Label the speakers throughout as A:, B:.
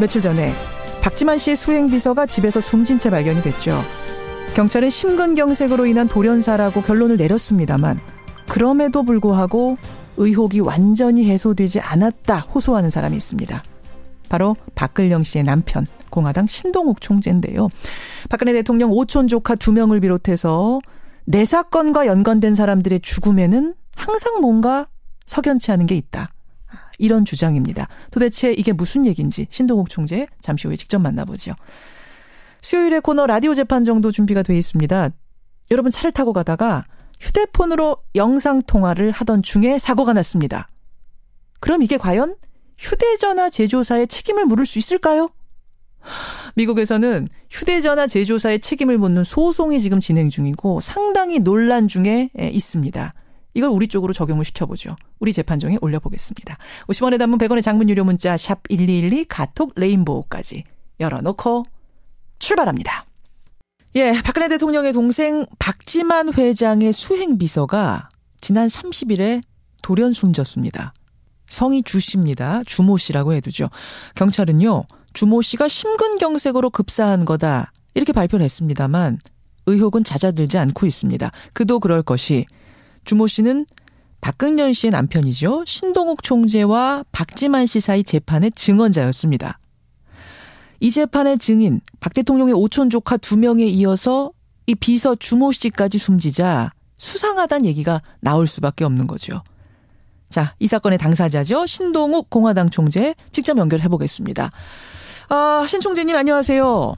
A: 며칠 전에 박지만 씨의 수행 비서가 집에서 숨진 채 발견이 됐죠. 경찰은 심근경색으로 인한 돌연사라고 결론을 내렸습니다만 그럼에도 불구하고 의혹이 완전히 해소되지 않았다 호소하는 사람이 있습니다. 바로 박근령 씨의 남편 공화당 신동욱 총재인데요. 박근혜 대통령 오촌 조카 두 명을 비롯해서 내 사건과 연관된 사람들의 죽음에는 항상 뭔가 석연치 않은 게 있다. 이런 주장입니다. 도대체 이게 무슨 얘기인지 신동욱 총재 잠시 후에 직접 만나보죠. 수요일에 코너 라디오 재판 정도 준비가 돼 있습니다. 여러분 차를 타고 가다가 휴대폰으로 영상 통화를 하던 중에 사고가 났습니다. 그럼 이게 과연 휴대전화 제조사의 책임을 물을 수 있을까요? 미국에서는 휴대전화 제조사의 책임을 묻는 소송이 지금 진행 중이고 상당히 논란 중에 있습니다. 이걸 우리 쪽으로 적용을 시켜보죠. 우리 재판정에 올려보겠습니다. 50원에 담은 100원의 장문 유료 문자 샵 1212 가톡 레인보우까지 열어놓고 출발합니다. 예, 박근혜 대통령의 동생 박지만 회장의 수행 비서가 지난 30일에 돌연 숨졌습니다. 성이 주 씨입니다. 주모 씨라고 해두죠. 경찰은요, 주모 씨가 심근경색으로 급사한 거다. 이렇게 발표를 했습니다만 의혹은 잦아들지 않고 있습니다. 그도 그럴 것이 주모 씨는 박근년 씨의 남편이죠. 신동욱 총재와 박지만 씨 사이 재판의 증언자였습니다. 이 재판의 증인 박 대통령의 오촌 조카 두 명에 이어서 이 비서 주모 씨까지 숨지자 수상하다는 얘기가 나올 수밖에 없는 거죠. 자, 이 사건의 당사자죠. 신동욱 공화당 총재 직접 연결해 보겠습니다. 아, 신 총재님 안녕하세요.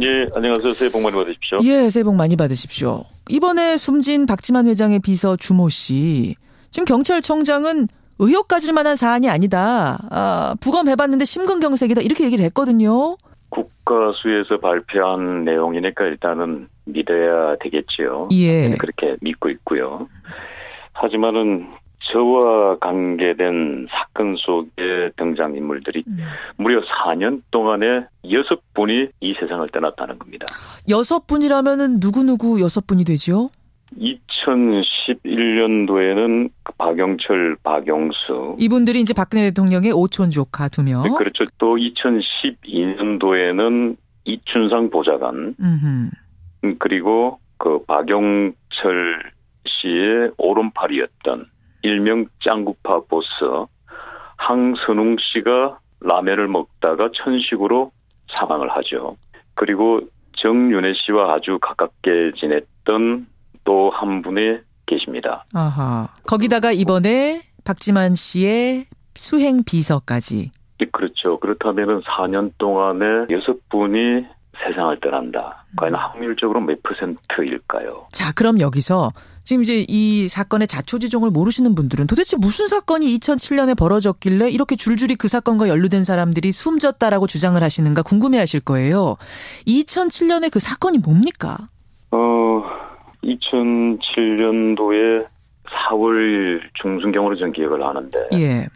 B: 예, 안녕하세요. 새해 복 많이 받으십시오.
A: 예, 새해 복 많이 받으십시오. 이번에 숨진 박지만 회장의 비서 주모 씨. 지금 경찰청장은 의혹 가질 만한 사안이 아니다. 아, 부검해봤는데 심근경색이다. 이렇게 얘기를 했거든요.
B: 국가수에서 발표한 내용이니까 일단은 믿어야 되겠지요.
A: 예.
B: 그렇게 믿고 있고요. 하지만은 저와 관계된 사건 속의 등장인물들이 음. 무려 4년 동안에 여섯 분이 이 세상을 떠났다는 겁니다.
A: 여섯 분이라면은 누구누구 여섯 분이 되죠?
B: 2011년도에는 박영철, 박영수.
A: 이분들이 이제 박근혜 대통령의 오촌 조카 두 명.
B: 네, 그렇죠. 또 2012년도에는 이춘상 보좌관. 음흠. 그리고 그 박영철 씨의 오른팔이었던 일명 짱구파 보스 항선웅 씨가 라면을 먹다가 천식으로 사망을 하죠. 그리고 정윤혜 씨와 아주 가깝게 지냈던 또 한 분이 계십니다.
A: 아하. 거기다가 이번에 박지만 씨의 수행 비서까지.
B: 네, 그렇죠. 그렇다면은 4년 동안에 여섯 분이 세상을 떠난다. 과연 확률적으로 몇 퍼센트일까요?
A: 자, 그럼 여기서 지금 이제 이 사건의 자초지종을 모르시는 분들은 도대체 무슨 사건이 2007년에 벌어졌길래 이렇게 줄줄이 그 사건과 연루된 사람들이 숨졌다라고 주장을 하시는가 궁금해 하실 거예요. 2007년에 그 사건이 뭡니까?
B: 어, 2007년도에 4월 중순경으로 전 기억을 하는데.
A: 예.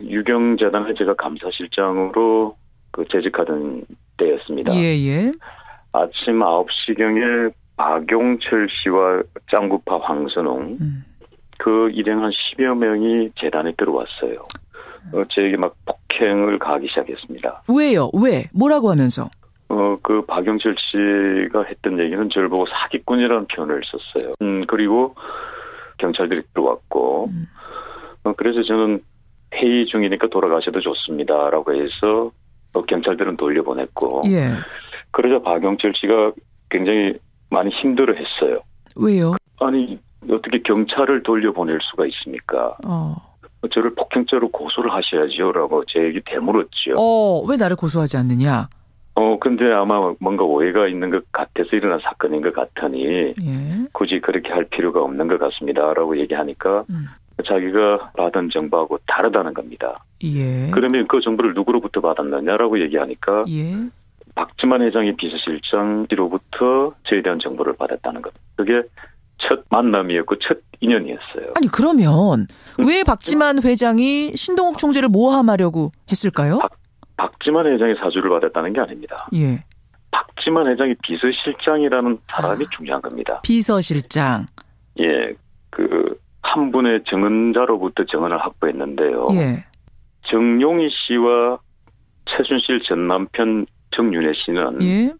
B: 유경재단에 제가 감사실장으로 그 재직하던 때였습니다.
A: 예, 예.
B: 아침 9시경에 박용철 씨와 짱구파 황선홍 음. 그 일행 한 10여 명이 재단에 들어왔어요. 어, 저에게 막 폭행을 가하기 시작했습니다.
A: 왜요? 왜? 뭐라고 하면서?
B: 어, 그 박용철 씨가 했던 얘기는 저를 보고 사기꾼이라는 표현을 썼어요. 음, 그리고 경찰들이 들어왔고, 음. 어, 그래서 저는 회의 중이니까 돌아가셔도 좋습니다 라고 해서 어, 경찰들은 돌려보냈고,
A: 예.
B: 그러자 박용철 씨가 굉장히 많이 힘들어 했어요.
A: 왜요?
B: 아니, 어떻게 경찰을 돌려보낼 수가 있습니까?
A: 어.
B: 저를 폭행죄로 고소를 하셔야죠. 라고 제얘기 되물었죠.
A: 어, 왜 나를 고소하지 않느냐?
B: 어, 근데 아마 뭔가 오해가 있는 것 같아서 일어난 사건인 것 같으니,
A: 예.
B: 굳이 그렇게 할 필요가 없는 것 같습니다. 라고 얘기하니까, 음. 자기가 받은 정보하고 다르다는 겁니다.
A: 예.
B: 그러면 그 정보를 누구로부터 받았느냐라고 얘기하니까,
A: 예.
B: 박지만 회장이 비서실장으로부터 저에 대한 정보를 받았다는 것. 그게 첫 만남이었고 첫 인연이었어요.
A: 아니 그러면 왜 박지만 회장이 신동욱 총재를 모함하려고 했을까요?
B: 박, 박지만 회장이 사주를 받았다는 게 아닙니다.
A: 예.
B: 박지만 회장이 비서실장이라는 사람이 아, 중요한 겁니다.
A: 비서실장.
B: 예. 그 한 분의 증언자로부터 증언을 확보했는데요.
A: 예.
B: 정용희 씨와 최순실 전 남편 정윤혜 씨는
A: 예.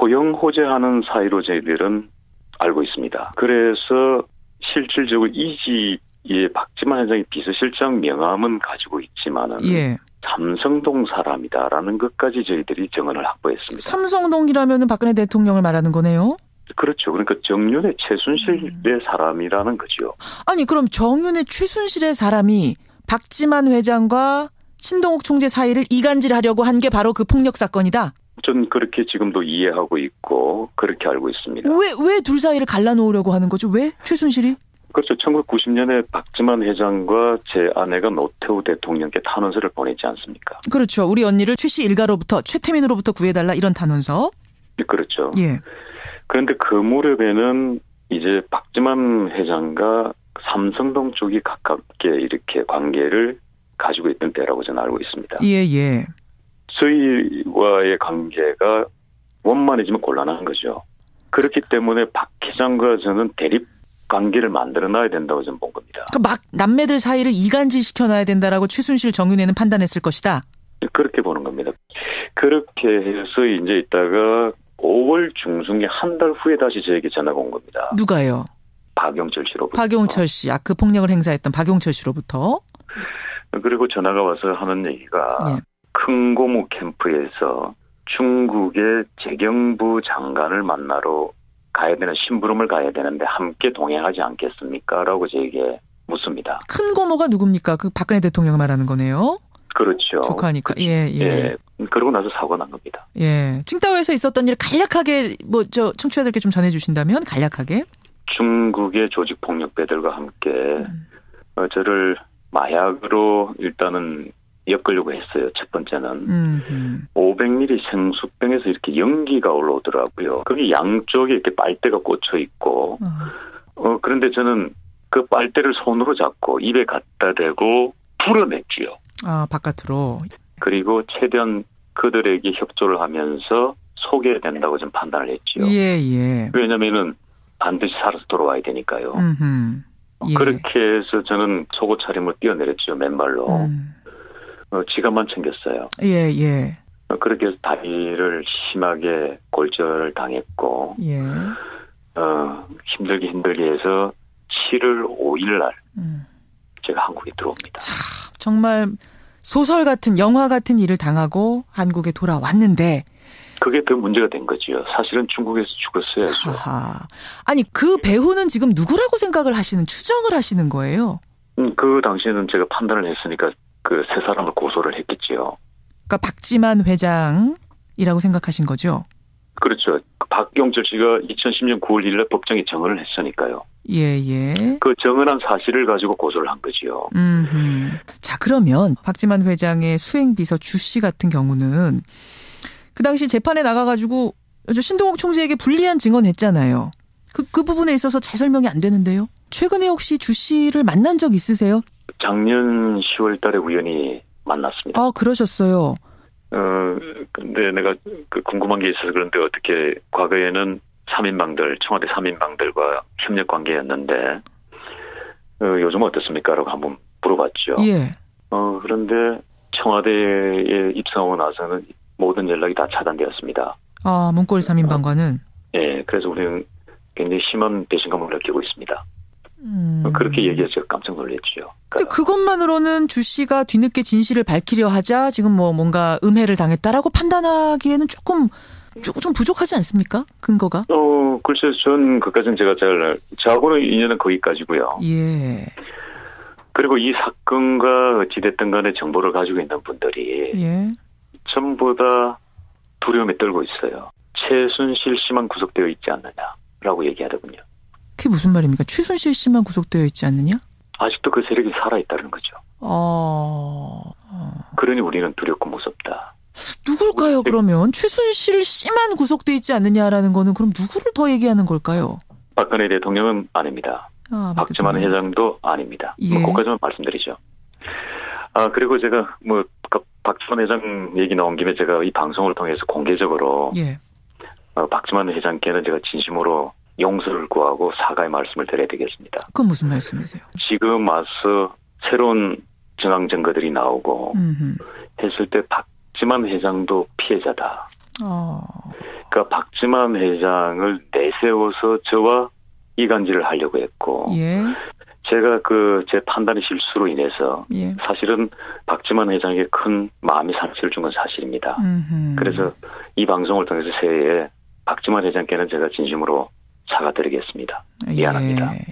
B: 호영호재하는 사이로 저희들은 알고 있습니다. 그래서 실질적으로 이 집의 박지만 회장의 비서실장 명함은 가지고 있지만은
A: 예.
B: 삼성동 사람이다라는 것까지 저희들이 증언을 확보했습니다.
A: 삼성동이라면은 박근혜 대통령을 말하는 거네요.
B: 그렇죠. 그러니까 정윤의 최순실의
A: 음.
B: 사람이라는 거죠.
A: 아니 그럼 정윤의 최순실의 사람이 박지만 회장과 신동욱 총재 사이를 이간질하려고 한 게 바로 그 폭력 사건이다.
B: 전 그렇게 지금도 이해하고 있고 그렇게 알고 있습니다.
A: 왜 왜 둘 사이를 갈라놓으려고 하는 거죠? 왜 최순실이?
B: 그렇죠. 1990년에 박지만 회장과 제 아내가 노태우 대통령께 탄원서를 보냈지 않습니까?
A: 그렇죠. 우리 언니를 최씨 일가로부터 최태민으로부터 구해달라 이런 단원서.
B: 그렇죠.
A: 예.
B: 그런데 그 무렵에는 이제 박지만 회장과 삼성동 쪽이 가깝게 이렇게 관계를 가지고 있던 때라고 저는 알고 있습니다.
A: 예 예.
B: 저희와의 관계가 원만해지면 곤란한 거죠. 그렇기 때문에 박 회장과 저는 대립 관계를 만들어 놔야 된다고 저는 본 겁니다.
A: 그막 남매들 사이를 이간질 시켜놔야 된다라고 최순실 정윤회는 판단했을 것이다.
B: 그렇게 보는 겁니다. 그렇게 해서 이제 있다가 5월 중순에 한 달 후에 다시 저에게 전화가 온 겁니다.
A: 누가요?
B: 박용철 씨로부터.
A: 박용철 씨, 아, 그 폭력을 행사했던 박용철 씨로부터.
B: 그리고 전화가 와서 하는 얘기가
A: 예.
B: 큰 고무 캠프에서 중국의 재경부 장관을 만나러 가야 되는 심부름을 가야 되는데 함께 동행하지 않겠습니까? 라고 저에게 묻습니다.
A: 큰 고모가 누굽니까? 그 박근혜 대통령 말하는 거네요.
B: 그렇죠.
A: 조카니까. 예, 예.
B: 예. 그러고 나서 사고가 난 겁니다.
A: 예. 칭따오에서 있었던 일 간략하게 뭐 저 청취자들께 좀 전해 주신다면 간략하게.
B: 중국의 조직 폭력배들과 함께
A: 음.
B: 어, 저를 마약으로 일단은 엮으려고 했어요. 첫 번째는
A: 음. 음.
B: 500ml 생수병에서 이렇게 연기가 올라오더라고요. 거기 양쪽에 이렇게 빨대가 꽂혀 있고
A: 어.
B: 어 그런데 저는 그 빨대를 손으로 잡고 입에 갖다 대고 불어냈지요.
A: 아, 바깥으로.
B: 그리고 최대한 그들에게 협조를 하면서 속여야 된다고 좀 판단을 했지요.
A: 예, 예.
B: 왜냐면은 반드시 살아서 돌아와야 되니까요.
A: 음. 예.
B: 그렇게 해서 저는 속옷 차림을 뛰어내렸죠 맨발로
A: 음.
B: 어, 지갑만 챙겼어요.
A: 예, 예.
B: 어, 그렇게 해서 다리를 심하게 골절을 당했고
A: 예.
B: 어, 힘들게 힘들게 해서 7월 5일 날
A: 음.
B: 제가 한국에 들어옵니다.
A: 정말 소설 같은 영화 같은 일을 당하고 한국에 돌아왔는데
B: 그게 더 문제가 된 거지요. 사실은 중국에서 죽었어야죠.
A: 하하. 아니 그 배우는 지금 누구라고 생각을 하시는 추정을 하시는 거예요.
B: 음, 그 당시에는 제가 판단을 했으니까 그 세 사람을 고소를 했겠지요.
A: 그러니까 박지만 회장이라고 생각하신 거죠.
B: 그렇죠. 박경철 씨가 2010년 9월 1일 법정에 정언을 했으니까요.
A: 예, 예.
B: 그 정언한 사실을 가지고 고소를 한 거지요.
A: 음. 자, 그러면 박지만 회장의 수행비서 주 씨 같은 경우는 그 당시 재판에 나가가지고 저 신동욱 총재에게 불리한 증언했잖아요. 그, 그 부분에 있어서 잘 설명이 안 되는데요. 최근에 혹시 주 씨를 만난 적 있으세요?
B: 작년 10월 달에 우연히 만났습니다.
A: 아, 그러셨어요.
B: 어, 근데 내가 그 궁금한 게 있어서 그런데 어떻게 과거에는 3인방들, 청와대 3인방들과 협력 관계였는데, 어, 요즘은 어떻습니까? 라고 한번 물어봤죠.
A: 예.
B: 어, 그런데 청와대에 입성하고 나서는 모든 연락이 다 차단되었습니다.
A: 아, 문고리 3인방과는.
B: 예, 그래서 우리는 굉장히 심한 배신감을 느끼고 있습니다.
A: 음.
B: 그렇게 얘기해서 깜짝 놀랐죠.
A: 근데 그것만으로는 주 씨가 뒤늦게 진실을 밝히려 하자 지금 뭐 뭔가 음해를 당했다라고 판단하기에는 조금 조금 부족하지 않습니까? 근거가?
B: 어, 글쎄, 전 그까지는 제가 잘, 저하고는 인연은 거기까지고요.
A: 예.
B: 그리고 이 사건과 어찌됐든 간에 정보를 가지고 있는 분들이
A: 예.
B: 전부 다 두려움에 떨고 있어요. 최순실 씨만 구속되어 있지 않느냐라고 얘기하더군요.
A: 그게 무슨 말입니까? 최순실 씨만 구속되어 있지 않느냐?
B: 아직도 그 세력이 살아있다는 거죠.
A: 어.
B: 그러니 우리는 두렵고 무섭다.
A: 누굴까요, 그러면? 최순실 씨만 구속돼 있지 않느냐라는 거는 그럼 누구를 더 얘기하는 걸까요?
B: 박근혜 대통령은 아닙니다.
A: 아,
B: 박지만
A: 대통령.
B: 회장도 아닙니다.
A: 예.
B: 뭐 거기까지만 말씀드리죠. 아 그리고 제가 뭐그 박지만 회장 얘기 나온 김에 제가 이 방송을 통해서 공개적으로
A: 예.
B: 어, 박지만 회장께는 제가 진심으로 용서를 구하고 사과의 말씀을 드려야 되겠습니다.
A: 그건 무슨 말씀이세요?
B: 지금 와서 새로운 정황 증거들이 나오고
A: 음흠.
B: 했을 때 박지만 회장도 피해자다.
A: 어.
B: 그러니까 박지만 회장을 내세워서 저와 이간질을 하려고 했고
A: 예.
B: 제가 그 제 판단의 실수로 인해서
A: 예.
B: 사실은 박지만 회장에게 큰 마음의 상처를 준 건 사실입니다.
A: 음흠.
B: 그래서 이 방송을 통해서 새해에 박지만 회장께는 제가 진심으로 사과드리겠습니다. 미안합니다.
A: 예.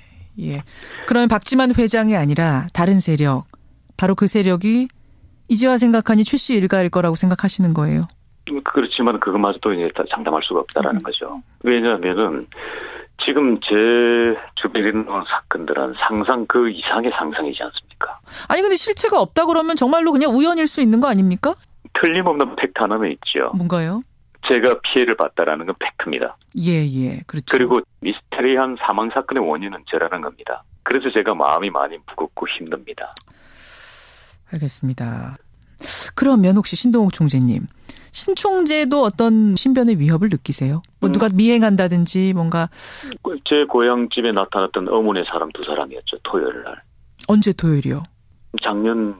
A: 예. 그러면 박지만 회장이 아니라 다른 세력, 바로 그 세력이 이제와 생각하니 최씨 일가일 거라고 생각하시는 거예요.
B: 그렇지만 그것마저도 이제 다 장담할 수가 없다라는
A: 음.
B: 거죠. 왜냐하면은 지금 제 주변에 있는 사건들은 상상 그 이상의 상상이지 않습니까?
A: 아니 근데 실체가 없다 그러면 정말로 그냥 우연일 수 있는 거 아닙니까?
B: 틀림없는 팩트 하나는 있죠.
A: 뭔가요?
B: 제가 피해를 봤다라는 건 팩트입니다.
A: 예, 예. 그렇죠.
B: 그리고 미스테리한 사망 사건의 원인은 저라는 겁니다. 그래서 제가 마음이 많이 무겁고 힘듭니다.
A: 알겠습니다. 그러면 혹시 신동욱 총재님, 신총재도 어떤 신변의 위협을 느끼세요? 뭐
B: 음.
A: 누가 미행한다든지 뭔가
B: 제 고향집에 나타났던 어머니 사람 두 사람이었죠. 토요일 날.
A: 언제 토요일이요?
B: 작년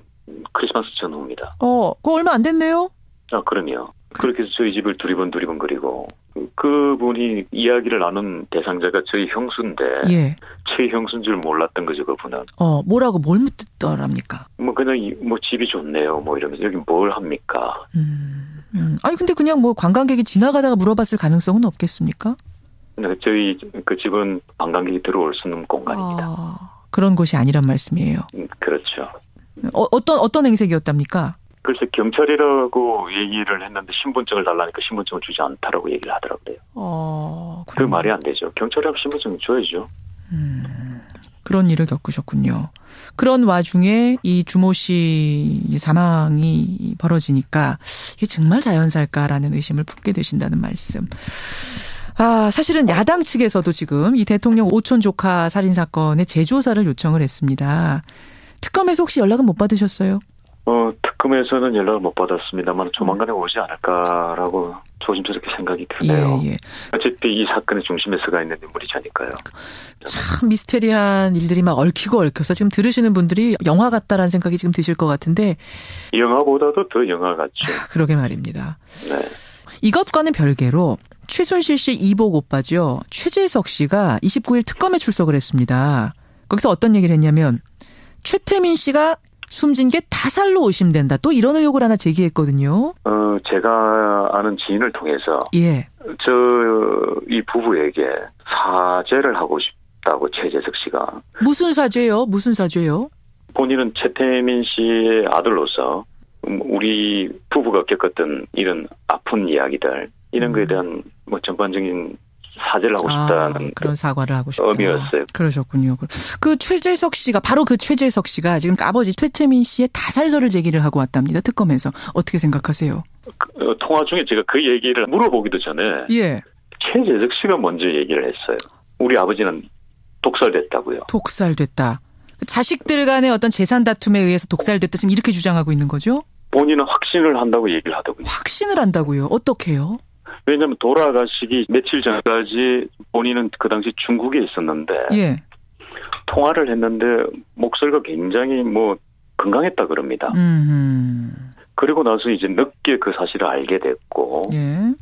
B: 크리스마스 전후입니다.
A: 어, 그거 얼마 안 됐네요.
B: 아, 그럼요. 그렇게 해서 저희 집을 두리번 두리번 거리고 그분이 이야기를 나눈 대상자가 저희 형수인데
A: 예.
B: 제 형수인 줄 몰랐던 거죠 그분은
A: 어, 뭐라고 뭘 묻더랍니까?
B: 뭐 그냥 이- 뭐 집이 좋네요 뭐 이러면서 여기 뭘 합니까
A: 음, 음. 아니 근데 그냥 뭐 관광객이 지나가다가 물어봤을 가능성은 없겠습니까?
B: 근데 저희 그 집은 관광객이 들어올 수 있는 공간입니다
A: 아, 그런 곳이 아니란 말씀이에요.
B: 음, 그렇죠
A: 어, 어떤 어떤 행색이었답니까?
B: 그래서 경찰이라고 얘기를 했는데 신분증을 달라니까 신분증을 주지 않다라고 얘기를 하더라고요
A: 어,
B: 그 말이 안 되죠 경찰이라고 신분증 줘야죠
A: 그런 일을 겪으셨군요. 그런 와중에 이 주모 씨 사망이 벌어지니까 이게 정말 자연살까라는 의심을 품게 되신다는 말씀. 아, 사실은 야당 측에서도 지금 이 대통령 오촌 조카 살인 사건의 재조사를 요청을 했습니다. 특검에서 혹시 연락은 못 받으셨어요?
B: 어 특검에서는 연락을 못 받았습니다만 조만간에 오지 않을까라고 조심스럽게 생각이 드네요
A: 예, 예.
B: 어차피 이 사건의 중심에 서가 있는 인물이 저니까요.
A: 참 미스테리한 일들이 막 얽히고 얽혀서 지금 들으시는 분들이 영화 같다라는 생각이 지금 드실 것 같은데
B: 영화보다도 더 영화 같죠.
A: 그러게 말입니다.
B: 네.
A: 이것과는 별개로 최순실 씨 이복 오빠죠. 최재석 씨가 29일 특검에 출석을 했습니다. 거기서 어떤 얘기를 했냐면 최태민 씨가 숨진 게 타살로 의심된다. 또 이런 의혹을 하나 제기했거든요.
B: 어, 제가 아는 지인을 통해서
A: 예.
B: 저 이 부부에게 사죄를 하고 싶다고 최재석 씨가
A: 무슨 사죄요? 무슨 사죄요?
B: 본인은 최태민 씨의 아들로서 음, 우리 부부가 겪었던 이런 아픈 이야기들 이런 거에
A: 음.
B: 대한 뭐 전반적인 사죄를 하고 싶다는
A: 아, 그런 사과를 하고 싶다.
B: 의미였어요.
A: 그러셨군요. 그 최재석 씨가 바로 그 최재석 씨가 지금 아버지 최태민 씨의 타살설을 제기를 하고 왔답니다. 특검에서 어떻게 생각하세요?
B: 어, 통화 중에 제가 그 얘기를 물어보기도 전에
A: 예.
B: 최재석 씨가 먼저 얘기를 했어요. 우리 아버지는 독살됐다고요.
A: 독살됐다. 자식들 간의 어떤 재산 다툼에 의해서 독살됐다 지금 이렇게 주장하고 있는 거죠?
B: 본인은 확신을 한다고 얘기를 하더군요.
A: 확신을 한다고요? 어떻게요?
B: 왜냐하면 돌아가시기 며칠 전까지 본인은 그 당시 중국에 있었는데
A: 예.
B: 통화를 했는데 목소리가 굉장히 뭐 건강했다 그럽니다.
A: 음.
B: 그리고 나서 이제 늦게 그 사실을 알게 됐고
A: 예.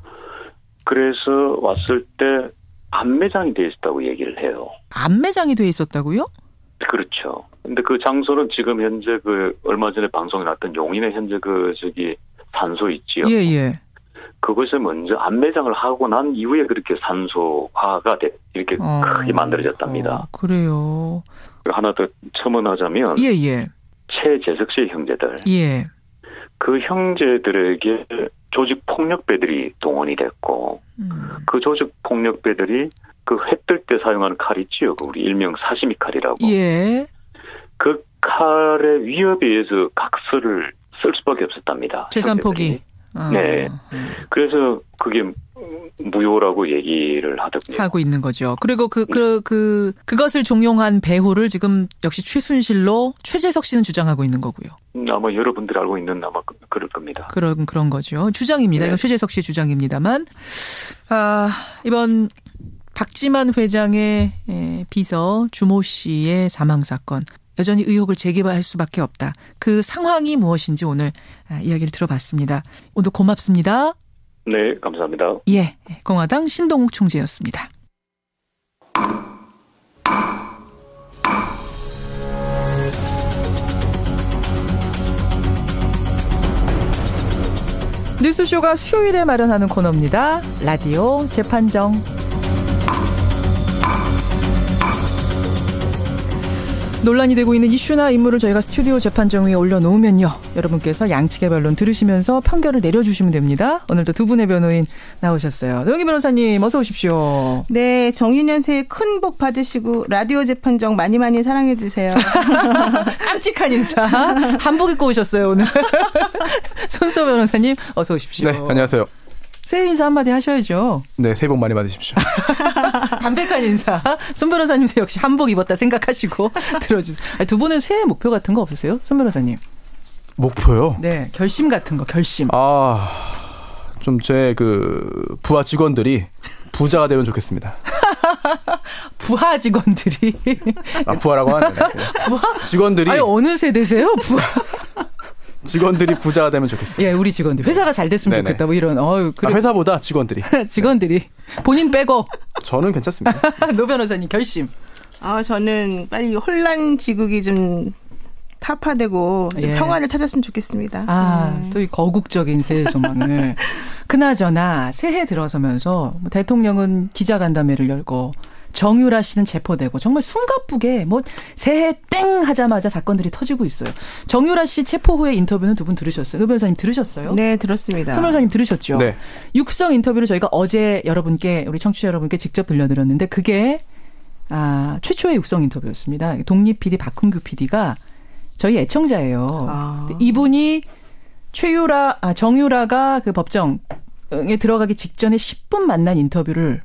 B: 그래서 왔을 때 안매장이 돼 있었다고 얘기를 해요.
A: 안매장이 돼 있었다고요?
B: 그렇죠. 근데 그 장소는 지금 현재 그 얼마 전에 방송에 나왔던 용인의 현재 그 저기 산소 있지요.
A: 예, 예.
B: 그것을 먼저 안매장을 하고 난 이후에 그렇게 산소화가 돼 이렇게
A: 어.
B: 크게 만들어졌답니다.
A: 어, 그래요.
B: 하나 더 첨언하자면
A: 예, 예.
B: 최재석 씨의 형제들
A: 예.
B: 그 형제들에게 조직 폭력배들이 동원이 됐고
A: 음.
B: 그 조직 폭력배들이 그 회 뜰 때 사용하는 칼 있지요. 그 우리 일명 사시미 칼이라고.
A: 예.
B: 그 칼의 위협에 의해서 각서를 쓸 수밖에 없었답니다.
A: 재산. 포기. 어,
B: 네. 그래서 그게 무효라고 얘기를 하더군요.
A: 하고 있는 거죠. 그리고 그, 그, 그, 그것을 종용한 배후를 지금 역시 최순실로 최재석 씨는 주장하고 있는 거고요.
B: 음, 아마 여러분들이 알고 있는 아마 그- 그럴 겁니다.
A: 그런, 그런 거죠. 주장입니다.
B: 네.
A: 이건 최재석 씨의 주장입니다만, 아, 이번 박지만 회장의 에, 비서 주모 씨의 사망 사건. 여전히 의혹을 제기할 수밖에 없다. 그 상황이 무엇인지 오늘 아, 이야기를 들어봤습니다. 오늘 고맙습니다.
B: 네, 감사합니다.
A: 예, 공화당 신동욱 총재였습니다. 뉴스쇼가 수요일에 마련하는 코너입니다. 라디오 재판정. 논란이 되고 있는 이슈나 인물을 저희가 스튜디오 재판정 위에 올려놓으면요. 여러분께서 양측의 변론 들으시면서 판결을 내려주시면 됩니다. 오늘도 두 분의 변호인 나오셨어요. 노영희 변호사님 어서 오십시오.
C: 네. 정윤현 새해 큰 복 받으시고 라디오 재판정 많이 많이 사랑해 주세요.
A: 깜찍한 인사. 한복 입고 오셨어요 오늘. 손수호 변호사님 어서 오십시오.
D: 네. 안녕하세요.
A: 새해 인사 한마디 하셔야죠.
D: 네, 새해 복 많이 받으십시오.
A: 담백한 인사. 손 변호사님도 역시 한복 입었다 생각하시고 들어주세요. 아니, 두 분은 새해 목표 같은 거 없으세요? 손 변호사님.
D: 목표요?
A: 네, 결심 같은 거, 결심.
D: 아, 좀 제 그 부하 직원들이 부자가 되면 좋겠습니다.
A: 부하 직원들이.
D: 아, 부하라고 하네.
A: 부하?
D: 직원들이
A: 아니, 어느 세대세요? 부하.
D: 직원들이 부자가 되면 좋겠어요.
A: 예, 우리 직원들. 회사가 잘 됐으면
D: 네네.
A: 좋겠다. 뭐 이런, 어유
D: 아,
A: 그래.
D: 회사보다 직원들이.
A: 직원들이. 본인 빼고.
D: 저는 괜찮습니다.
A: 노 변호사님 결심.
C: 아, 저는 빨리 혼란 지국이 좀 타파되고 좀
A: 예.
C: 평화를 찾았으면 좋겠습니다.
A: 아,
C: 음.
A: 또이 거국적인 새해 소망을. 그나저나 새해 들어서면서 뭐 대통령은 기자간담회를 열고 정유라 씨는 체포되고 정말 숨가쁘게 뭐 새해 땡 하자마자 사건들이 터지고 있어요. 정유라 씨 체포 후에 인터뷰는 두 분 들으셨어요? 노 변호사님 들으셨어요?
C: 네, 들었습니다.
A: 손 변호사님 들으셨죠?
D: 네.
A: 육성 인터뷰를 저희가 어제 여러분께 우리 청취자 여러분께 직접 들려드렸는데 그게 아, 최초의 육성 인터뷰였습니다. 독립 PD 박훈규 PD가 저희 애청자예요.
C: 아.
A: 이분이 최유라 아 정유라가 그 법정에 들어가기 직전에 10분 만난 인터뷰를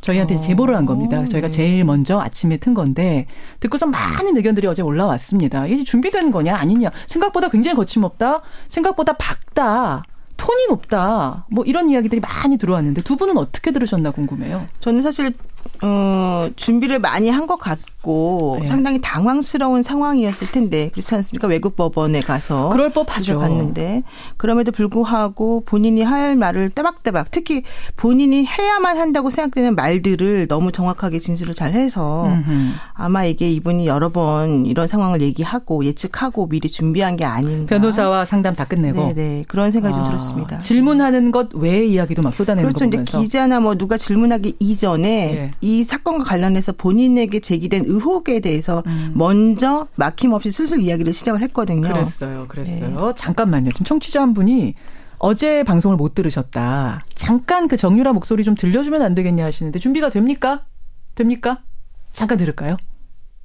A: 저희한테
C: 어.
A: 제보를 한 겁니다. 저희가
C: 네.
A: 제일 먼저 아침에 튼 건데 듣고서 많은 의견들이 어제 올라왔습니다. 이게 준비된 거냐 아니냐 생각보다 굉장히 거침없다. 생각보다 밝다. 톤이 높다. 뭐 이런 이야기들이 많이 들어왔는데 두 분은 어떻게 들으셨나 궁금해요.
C: 저는 사실 어, 준비를 많이 한 것 같고
A: 네.
C: 상당히 당황스러운 상황이었을 텐데 그렇지 않습니까? 외국 법원에 가서
A: 그럴 법하죠.
C: 봤는데 그럼에도 불구하고 본인이 할 말을 따박따박 특히 본인이 해야만 한다고 생각되는 말들을 너무 정확하게 진술을 잘 해서
A: 음흠.
C: 아마 이게 이분이 여러 번 이런 상황을 얘기하고 예측하고 미리 준비한 게 아닌가.
A: 변호사와 상담 다 끝내고
C: 네네 그런 생각이 좀
A: 아,
C: 들었습니다.
A: 질문하는 것 외의 이야기도 막 쏟아내는
C: 그렇죠.
A: 거 보면서
C: 기자나 뭐 누가 질문하기 이전에
A: 예.
C: 이 사건과 관련해서 본인에게 제기된 의혹에 대해서
A: 음.
C: 먼저 막힘없이 슬슬 이야기를 시작을 했거든요.
A: 그랬어요. 그랬어요.
C: 네.
A: 잠깐만요. 지금 청취자 한 분이 어제 방송을 못 들으셨다. 잠깐 그 정유라 목소리 좀 들려주면 안 되겠냐 하시는데 준비가 됩니까? 됩니까? 잠깐 들을까요?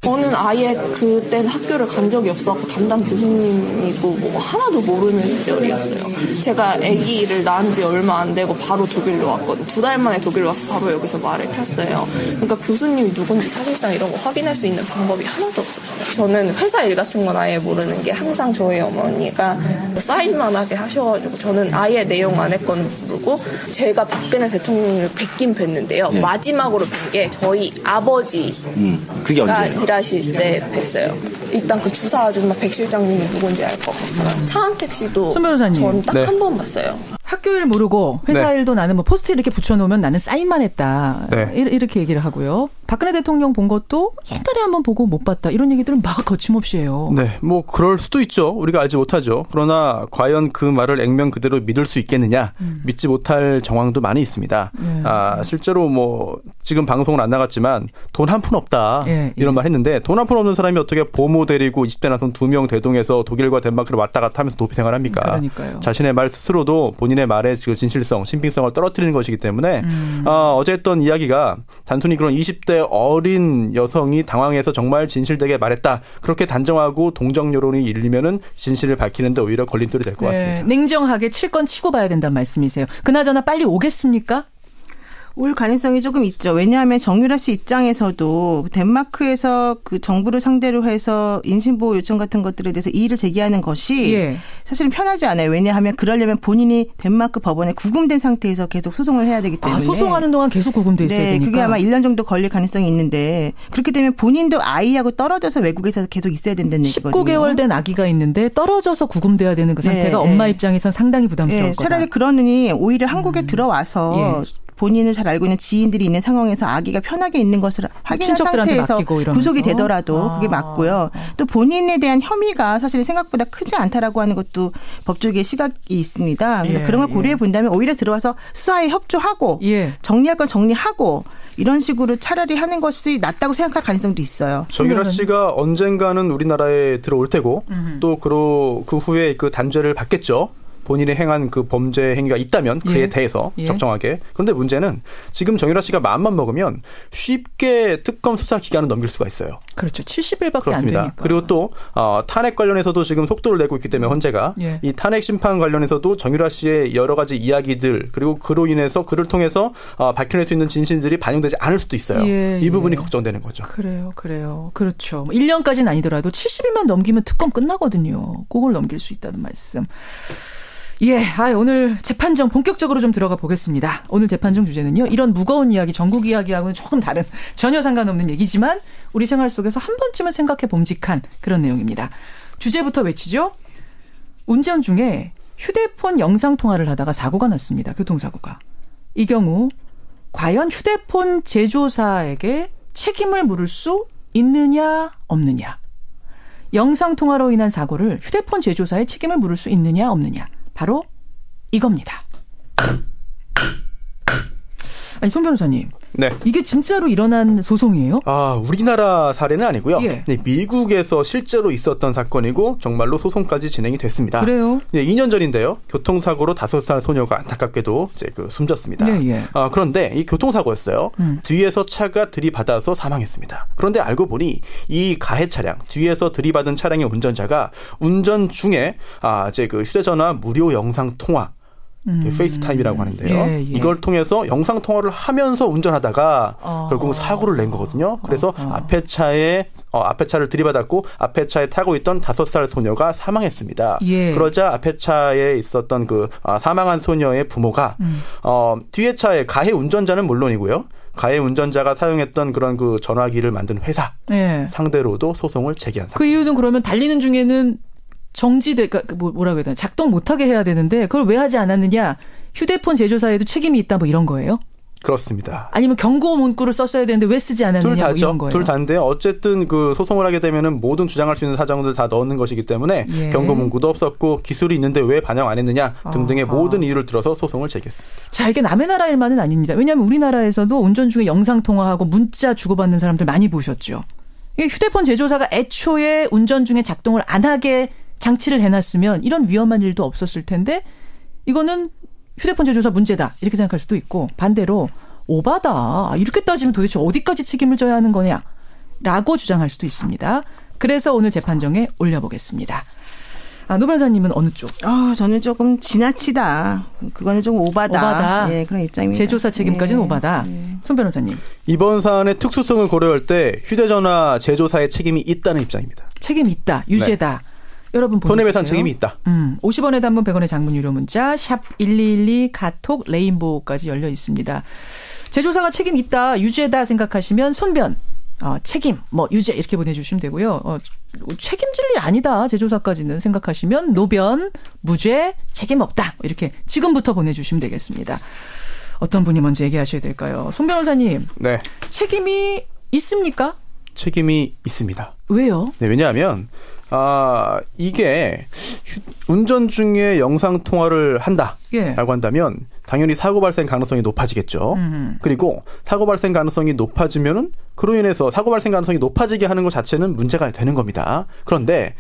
E: 저는 아예 그땐 학교를 간 적이 없었고 담당 교수님이고 뭐 하나도 모르는 시절이었어요. 제가 아기를 낳은 지 얼마 안 되고 바로 독일로 왔거든요. 두 달 만에 독일 와서 바로 여기서 말을 탔어요. 그러니까 교수님이 누군지 사실상 이런 거 확인할 수 있는 방법이 하나도 없었어요. 저는 회사 일 같은 건 아예 모르는 게 항상 저희 어머니가 사인만 하게 하셔가지고 저는 아예 내용 안에 거는 모르고 제가 박근혜 대통령을 뵙긴 뵀는데요.
F: 예.
E: 마지막으로 뵌 게 저희 아버지
F: 음, 그게
E: 가
F: 언제예요?
E: 일하실 때 뵀어요. 일단 그 주사 아줌마 백 실장님이 누군지 알 것 같고요. 차한택 씨도. 전딱
D: 네.
E: 한번 봤어요.
A: 학교 일 모르고 회사
D: 네.
A: 일도 나는 뭐 포스트 이렇게 붙여놓으면 나는 사인만 했다.
D: 네.
A: 이- 이렇게 얘기를 하고요. 박근혜 대통령 본 것도 옛날에 한번 보고 못 봤다. 이런 얘기들은 막 거침없이 해요.
D: 네, 뭐 그럴 수도 있죠. 우리가 알지 못하죠. 그러나 과연 그 말을 액면 그대로 믿을 수 있겠느냐? 믿지 못할 정황도 많이 있습니다.
A: 네.
D: 아, 실제로 뭐 지금 방송은 안 나갔지만 돈 한 푼 없다.
A: 예,
D: 이런
A: 예.
D: 말 했는데 돈 한 푼 없는 사람이 어떻게 보모 데리고 20대 남성 두 명 대동해서 독일과 덴마크를 왔다 갔다 하면서 도피 생활합니까?
A: 그러니까요.
D: 자신의 말 스스로도 본인의 말의 그 진실성, 신빙성을 떨어뜨리는 것이기 때문에
A: 음.
D: 어, 어제 했던 이야기가 단순히 그런 20대 어린 여성이 당황해서 정말 진실되게 말했다. 그렇게 단정하고 동정 여론이 일리면은 진실을 밝히는데 오히려 걸림돌이 될것
A: 네,
D: 같습니다.
A: 냉정하게 칠 건 치고 봐야 된다는 말씀이세요. 그나저나 빨리 오겠습니까?
C: 올 가능성이 조금 있죠. 왜냐하면 정유라 씨 입장에서도 덴마크에서 그 정부를 상대로 해서 인신보호 요청 같은 것들에 대해서 이의를 제기하는 것이
A: 예.
C: 사실은 편하지 않아요. 왜냐하면 그러려면 본인이 덴마크 법원에 구금된 상태에서 계속 소송을 해야 되기 때문에.
A: 아, 소송하는 동안 계속 구금돼 있어야
C: 네,
A: 되니까.
C: 그게 아마 1년 정도 걸릴 가능성이 있는데 그렇게 되면 본인도 아이하고 떨어져서 외국에서 계속 있어야 된다는 얘기거든요.
A: 19개월 된 아기가 있는데 떨어져서 구금돼야 되는 그 상태가
C: 네,
A: 엄마
C: 네.
A: 입장에선 상당히 부담스러울
C: 네,
A: 거다.
C: 차라리 그러느니 오히려 한국에 들어와서
A: 예.
C: 본인을 잘 알고 있는 지인들이 있는 상황에서 아기가 편하게 있는 것을 확인한
A: 친척들한테
C: 상태에서. 구속이 되더라도
A: 아.
C: 그게 맞고요. 또 본인에 대한 혐의가 사실 생각보다 크지 않다라고 하는 것도 법조계의 시각이 있습니다. 그래서
A: 예,
C: 그런 걸
A: 예.
C: 고려해 본다면 오히려 들어와서 수사에 협조하고
A: 예.
C: 정리할 건 정리하고 이런 식으로 차라리 하는 것이 낫다고 생각할 가능성도 있어요.
D: 정유라 씨가 언젠가는 우리나라에 들어올 테고
A: 음.
D: 또 그, 그 후에 그 단죄를 받겠죠. 본인이 행한 그 범죄 행위가 있다면 그에
A: 예.
D: 대해서
A: 예.
D: 적정하게. 그런데 문제는 지금 정유라 씨가 마음만 먹으면 쉽게 특검 수사 기간을 넘길 수가 있어요.
A: 그렇죠. 70일밖에 안
D: 그렇습니다.
A: 되니까.
D: 그리고 또 어, 탄핵 관련해서도 지금 속도를 내고 있기 때문에 헌재가
A: 예.
D: 이 탄핵 심판 관련해서도 정유라 씨의 여러 가지 이야기들 그리고 그로 인해서 그를 통해서 어, 밝혀낼 수 있는 진실들이 반영되지 않을 수도 있어요.
A: 예,
D: 이 부분이
A: 예.
D: 걱정되는 거죠.
A: 그래요, 그래요. 그렇죠. 뭐 1년까지는 아니더라도 70일만 넘기면 특검 끝나거든요. 그걸 넘길 수 있다는 말씀. 예, 아, 오늘 재판정 본격적으로 좀 들어가 보겠습니다. 오늘 재판정 주제는요. 이런 무거운 이야기, 전국 이야기하고는 조금 다른 전혀 상관없는 얘기지만 우리 생활 속에서 한 번쯤은 생각해 봄직한 그런 내용입니다. 주제부터 외치죠. 운전 중에 휴대폰 영상 통화를 하다가 사고가 났습니다. 교통사고가. 이 경우 과연 휴대폰 제조사에게 책임을 물을 수 있느냐 없느냐. 영상 통화로 인한 사고를 휴대폰 제조사에 책임을 물을 수 있느냐 없느냐. 바로 이겁니다. 아니 송 변호사님,
D: 네.
A: 이게 진짜로 일어난 소송이에요?
D: 아, 우리나라 사례는 아니고요.
A: 예.
D: 네, 미국에서 실제로 있었던 사건이고 정말로 소송까지 진행이 됐습니다.
A: 그래요?
D: 네, 2년 전인데요. 교통사고로 다섯 살 소녀가 안타깝게도 이제 그 숨졌습니다.
A: 예, 예.
D: 아, 그런데 이 교통사고였어요.
A: 음.
D: 뒤에서 차가 들이받아서 사망했습니다. 그런데 알고 보니 이 가해 차량, 뒤에서 들이받은 차량의 운전자가 운전 중에 아, 이제 그 휴대전화 무료 영상 통화
A: 음.
D: FaceTime이라고 하는데요.
A: 예, 예.
D: 이걸 통해서 영상 통화를 하면서 운전하다가
A: 어.
D: 결국 사고를 낸 거거든요. 그래서
A: 어, 어.
D: 앞에 차에 어, 앞에 차를 들이받았고 앞에 차에 타고 있던 다섯 살 소녀가 사망했습니다.
A: 예.
D: 그러자 앞에 차에 있었던 그 아, 사망한 소녀의 부모가
A: 음.
D: 어, 뒤에 차에 가해 운전자는 물론이고요. 가해 운전자가 사용했던 그런 그 전화기를 만든 회사
A: 예.
D: 상대로도 소송을 제기한 사건.
A: 그 이유는 그러면 달리는 중에는 정지돼, 그러니까 뭐- 뭐라고 해야 되나, 작동 못하게 해야 되는데 그걸 왜 하지 않았느냐? 휴대폰 제조사에도 책임이 있다, 뭐 이런 거예요?
D: 그렇습니다.
A: 아니면 경고 문구를 썼어야 되는데 왜 쓰지 않았느냐, 둘뭐
D: 다죠.
A: 이런 거예요?
D: 둘 다인데 어쨌든 그 소송을 하게 되면은 모든 주장할 수 있는 사정들 다 넣는 것이기 때문에
A: 예.
D: 경고 문구도 없었고 기술이 있는데 왜 반영 안 했느냐 등등의
A: 아하.
D: 모든 이유를 들어서 소송을 제기했습니다.
A: 자, 이게 남의 나라 일만은 아닙니다. 왜냐하면 우리나라에서도 운전 중에 영상 통화하고 문자 주고받는 사람들 많이 보셨죠. 이게 휴대폰 제조사가 애초에 운전 중에 작동을 안 하게 장치를 해놨으면 이런 위험한 일도 없었을 텐데 이거는 휴대폰 제조사 문제다 이렇게 생각할 수도 있고 반대로 오바다 이렇게 따지면 도대체 어디까지 책임을 져야 하는 거냐라고 주장할 수도 있습니다. 그래서 오늘 재판정에 올려보겠습니다. 아, 노 변호사님은 어느 쪽?
C: 아, 저는 조금 지나치다. 그거는 좀 오바다.
A: 오바다.
C: 예, 그런 입장입니다.
A: 제조사 책임까지는
C: 예.
A: 오바다. 손 변호사님.
D: 이번 사안의 특수성을 고려할 때 휴대전화 제조사의 책임이 있다는 입장입니다.
A: 책임 있다. 유죄다. 여러분.
D: 손해배상 책임이 있다.
A: 음, 50원에 단문 100원의 장문 유료 문자 샵 1212 카톡 레인보우까지 열려 있습니다. 제조사가 책임 있다. 유죄다 생각하시면 손변 어, 책임, 뭐, 유죄, 이렇게 보내주시면 되고요. 어, 책임질 일 아니다. 제조사까지는 생각하시면 노변, 무죄, 책임 없다. 이렇게 지금부터 보내주시면 되겠습니다. 어떤 분이 먼저 얘기하셔야 될까요? 손 변호사님,
D: 네.
A: 책임이 있습니까?
D: 책임이 있습니다.
A: 왜요?
D: 네, 왜냐하면 아, 이게 휴- 운전 중에 영상 통화를 한다라고
A: 예.
D: 한다면 당연히 사고 발생 가능성이 높아지겠죠.
A: 음.
D: 그리고 사고 발생 가능성이 높아지면은 그로 인해서 사고 발생 가능성이 높아지게 하는 것 자체는 문제가 되는 겁니다. 그런데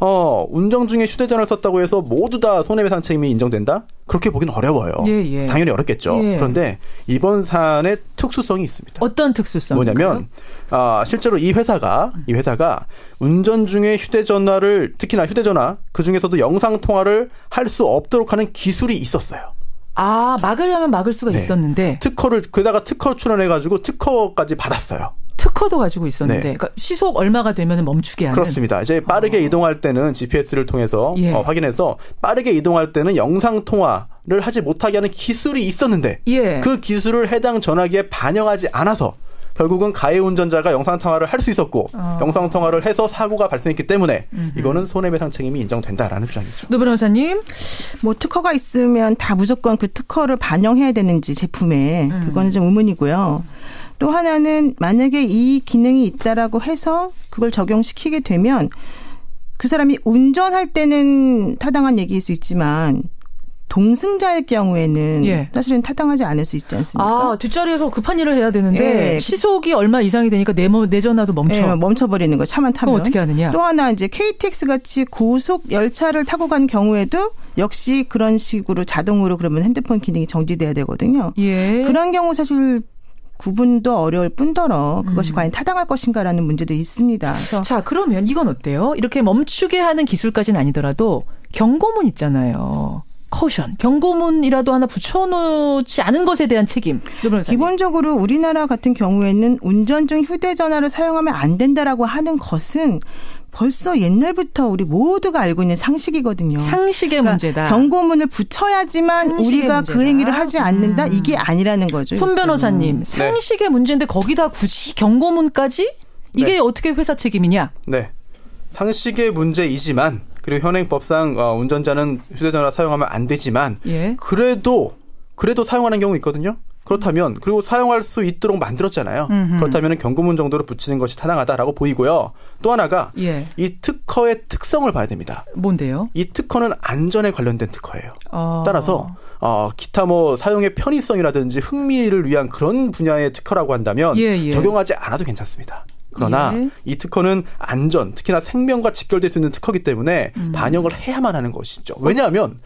D: 어, 운전 중에 휴대전화를 썼다고 해서 모두 다 손해배상 책임이 인정된다? 그렇게 보기는 어려워요.
A: 예, 예.
D: 당연히 어렵겠죠.
A: 예.
D: 그런데 이번 사안의 특수성이 있습니다.
A: 어떤 특수성?
D: 뭐냐면 아 실제로 이 회사가 이 회사가 운전 중에 휴대전화를 특히나 휴대전화 그 중에서도 영상 통화를 할 수 없도록 하는 기술이 있었어요.
A: 아 막으려면 막을 수가
D: 네.
A: 있었는데
D: 특허를 게다가 특허 출원해가지고 특허까지 받았어요.
A: 특허도 가지고 있었는데
D: 네.
A: 그러니까 시속 얼마가 되면 멈추게 하는
D: 그렇습니다. 이제 빠르게 이동할 때는 GPS를 통해서
A: 예.
D: 어, 확인해서 빠르게 이동할 때는 영상 통화를 하지 못하게 하는 기술이 있었는데
A: 예.
D: 그 기술을 해당 전화기에 반영하지 않아서 결국은 가해 운전자가 영상 통화를 할 수 있었고
A: 어.
D: 영상 통화를 해서 사고가 발생했기 때문에 이거는 손해배상 책임이 인정된다라는 주장이죠.
A: 노 변호사님
C: 뭐 특허가 있으면 다 무조건 그 특허를 반영해야 되는지 제품에 그거는 좀 의문이고요. 또 하나는 만약에 이 기능이 있다라고 해서 그걸 적용시키게 되면 그 사람이 운전할 때는 타당한 얘기일 수 있지만 동승자일 경우에는
A: 예.
C: 사실은 타당하지 않을 수 있지 않습니까?
A: 아 뒷자리에서 급한 일을 해야 되는데
C: 예.
A: 시속이 얼마 이상이 되니까 내, 머- 내 전화도 멈춰
C: 예, 멈춰버리는 거 차만 타면
A: 그럼 어떻게 하느냐
C: 또 하나 이제 KTX 같이 고속 열차를 타고 간 경우에도 역시 그런 식으로 자동으로 그러면 핸드폰 기능이 정지돼야 되거든요.
A: 예
C: 그런 경우 사실 구분도 어려울 뿐더러
A: 음.
C: 그것이 과연 타당할 것인가라는 문제도 있습니다.
A: 자, 그러면 이건 어때요? 이렇게 멈추게 하는 기술까지는 아니더라도 경고문 있잖아요. 커션, 경고문이라도 하나 붙여놓지 않은 것에 대한 책임.
C: 기본적으로 우리나라 같은 경우에는 운전 중 휴대전화를 사용하면 안 된다라고 하는 것은 벌써 옛날부터 우리 모두가 알고 있는 상식이거든요.
A: 상식의
C: 그러니까
A: 문제다.
C: 경고문을 붙여야지만 우리가
A: 문제다.
C: 그 행위를 하지 않는다
A: 음.
C: 이게 아니라는 거죠.
A: 손 변호사님, 상식의 문제인데 거기다 굳이 경고문까지? 이게
D: 네.
A: 어떻게 회사 책임이냐?
D: 네. 상식의 문제이지만 그리고 현행법상 어, 운전자는 휴대전화 사용하면 안 되지만
A: 예.
D: 그래도 그래도 사용하는 경우 있거든요. 그렇다면 그리고 사용할 수 있도록 만들었잖아요.
A: 음흠.
D: 그렇다면 경고문 정도로 붙이는 것이 타당하다라고 보이고요. 또 하나가
A: 예.
D: 이 특허의 특성을 봐야 됩니다.
A: 뭔데요?
D: 이 특허는 안전에 관련된 특허예요.
A: 어.
D: 따라서 어, 기타 뭐 사용의 편의성이라든지 흥미를 위한 그런 분야의 특허라고 한다면
A: 예, 예.
D: 적용하지 않아도 괜찮습니다. 그러나
A: 예.
D: 이 특허는 안전, 특히나 생명과 직결될 수 있는 특허기 때문에
A: 음.
D: 반영을 해야만 하는 것이죠. 왜냐하면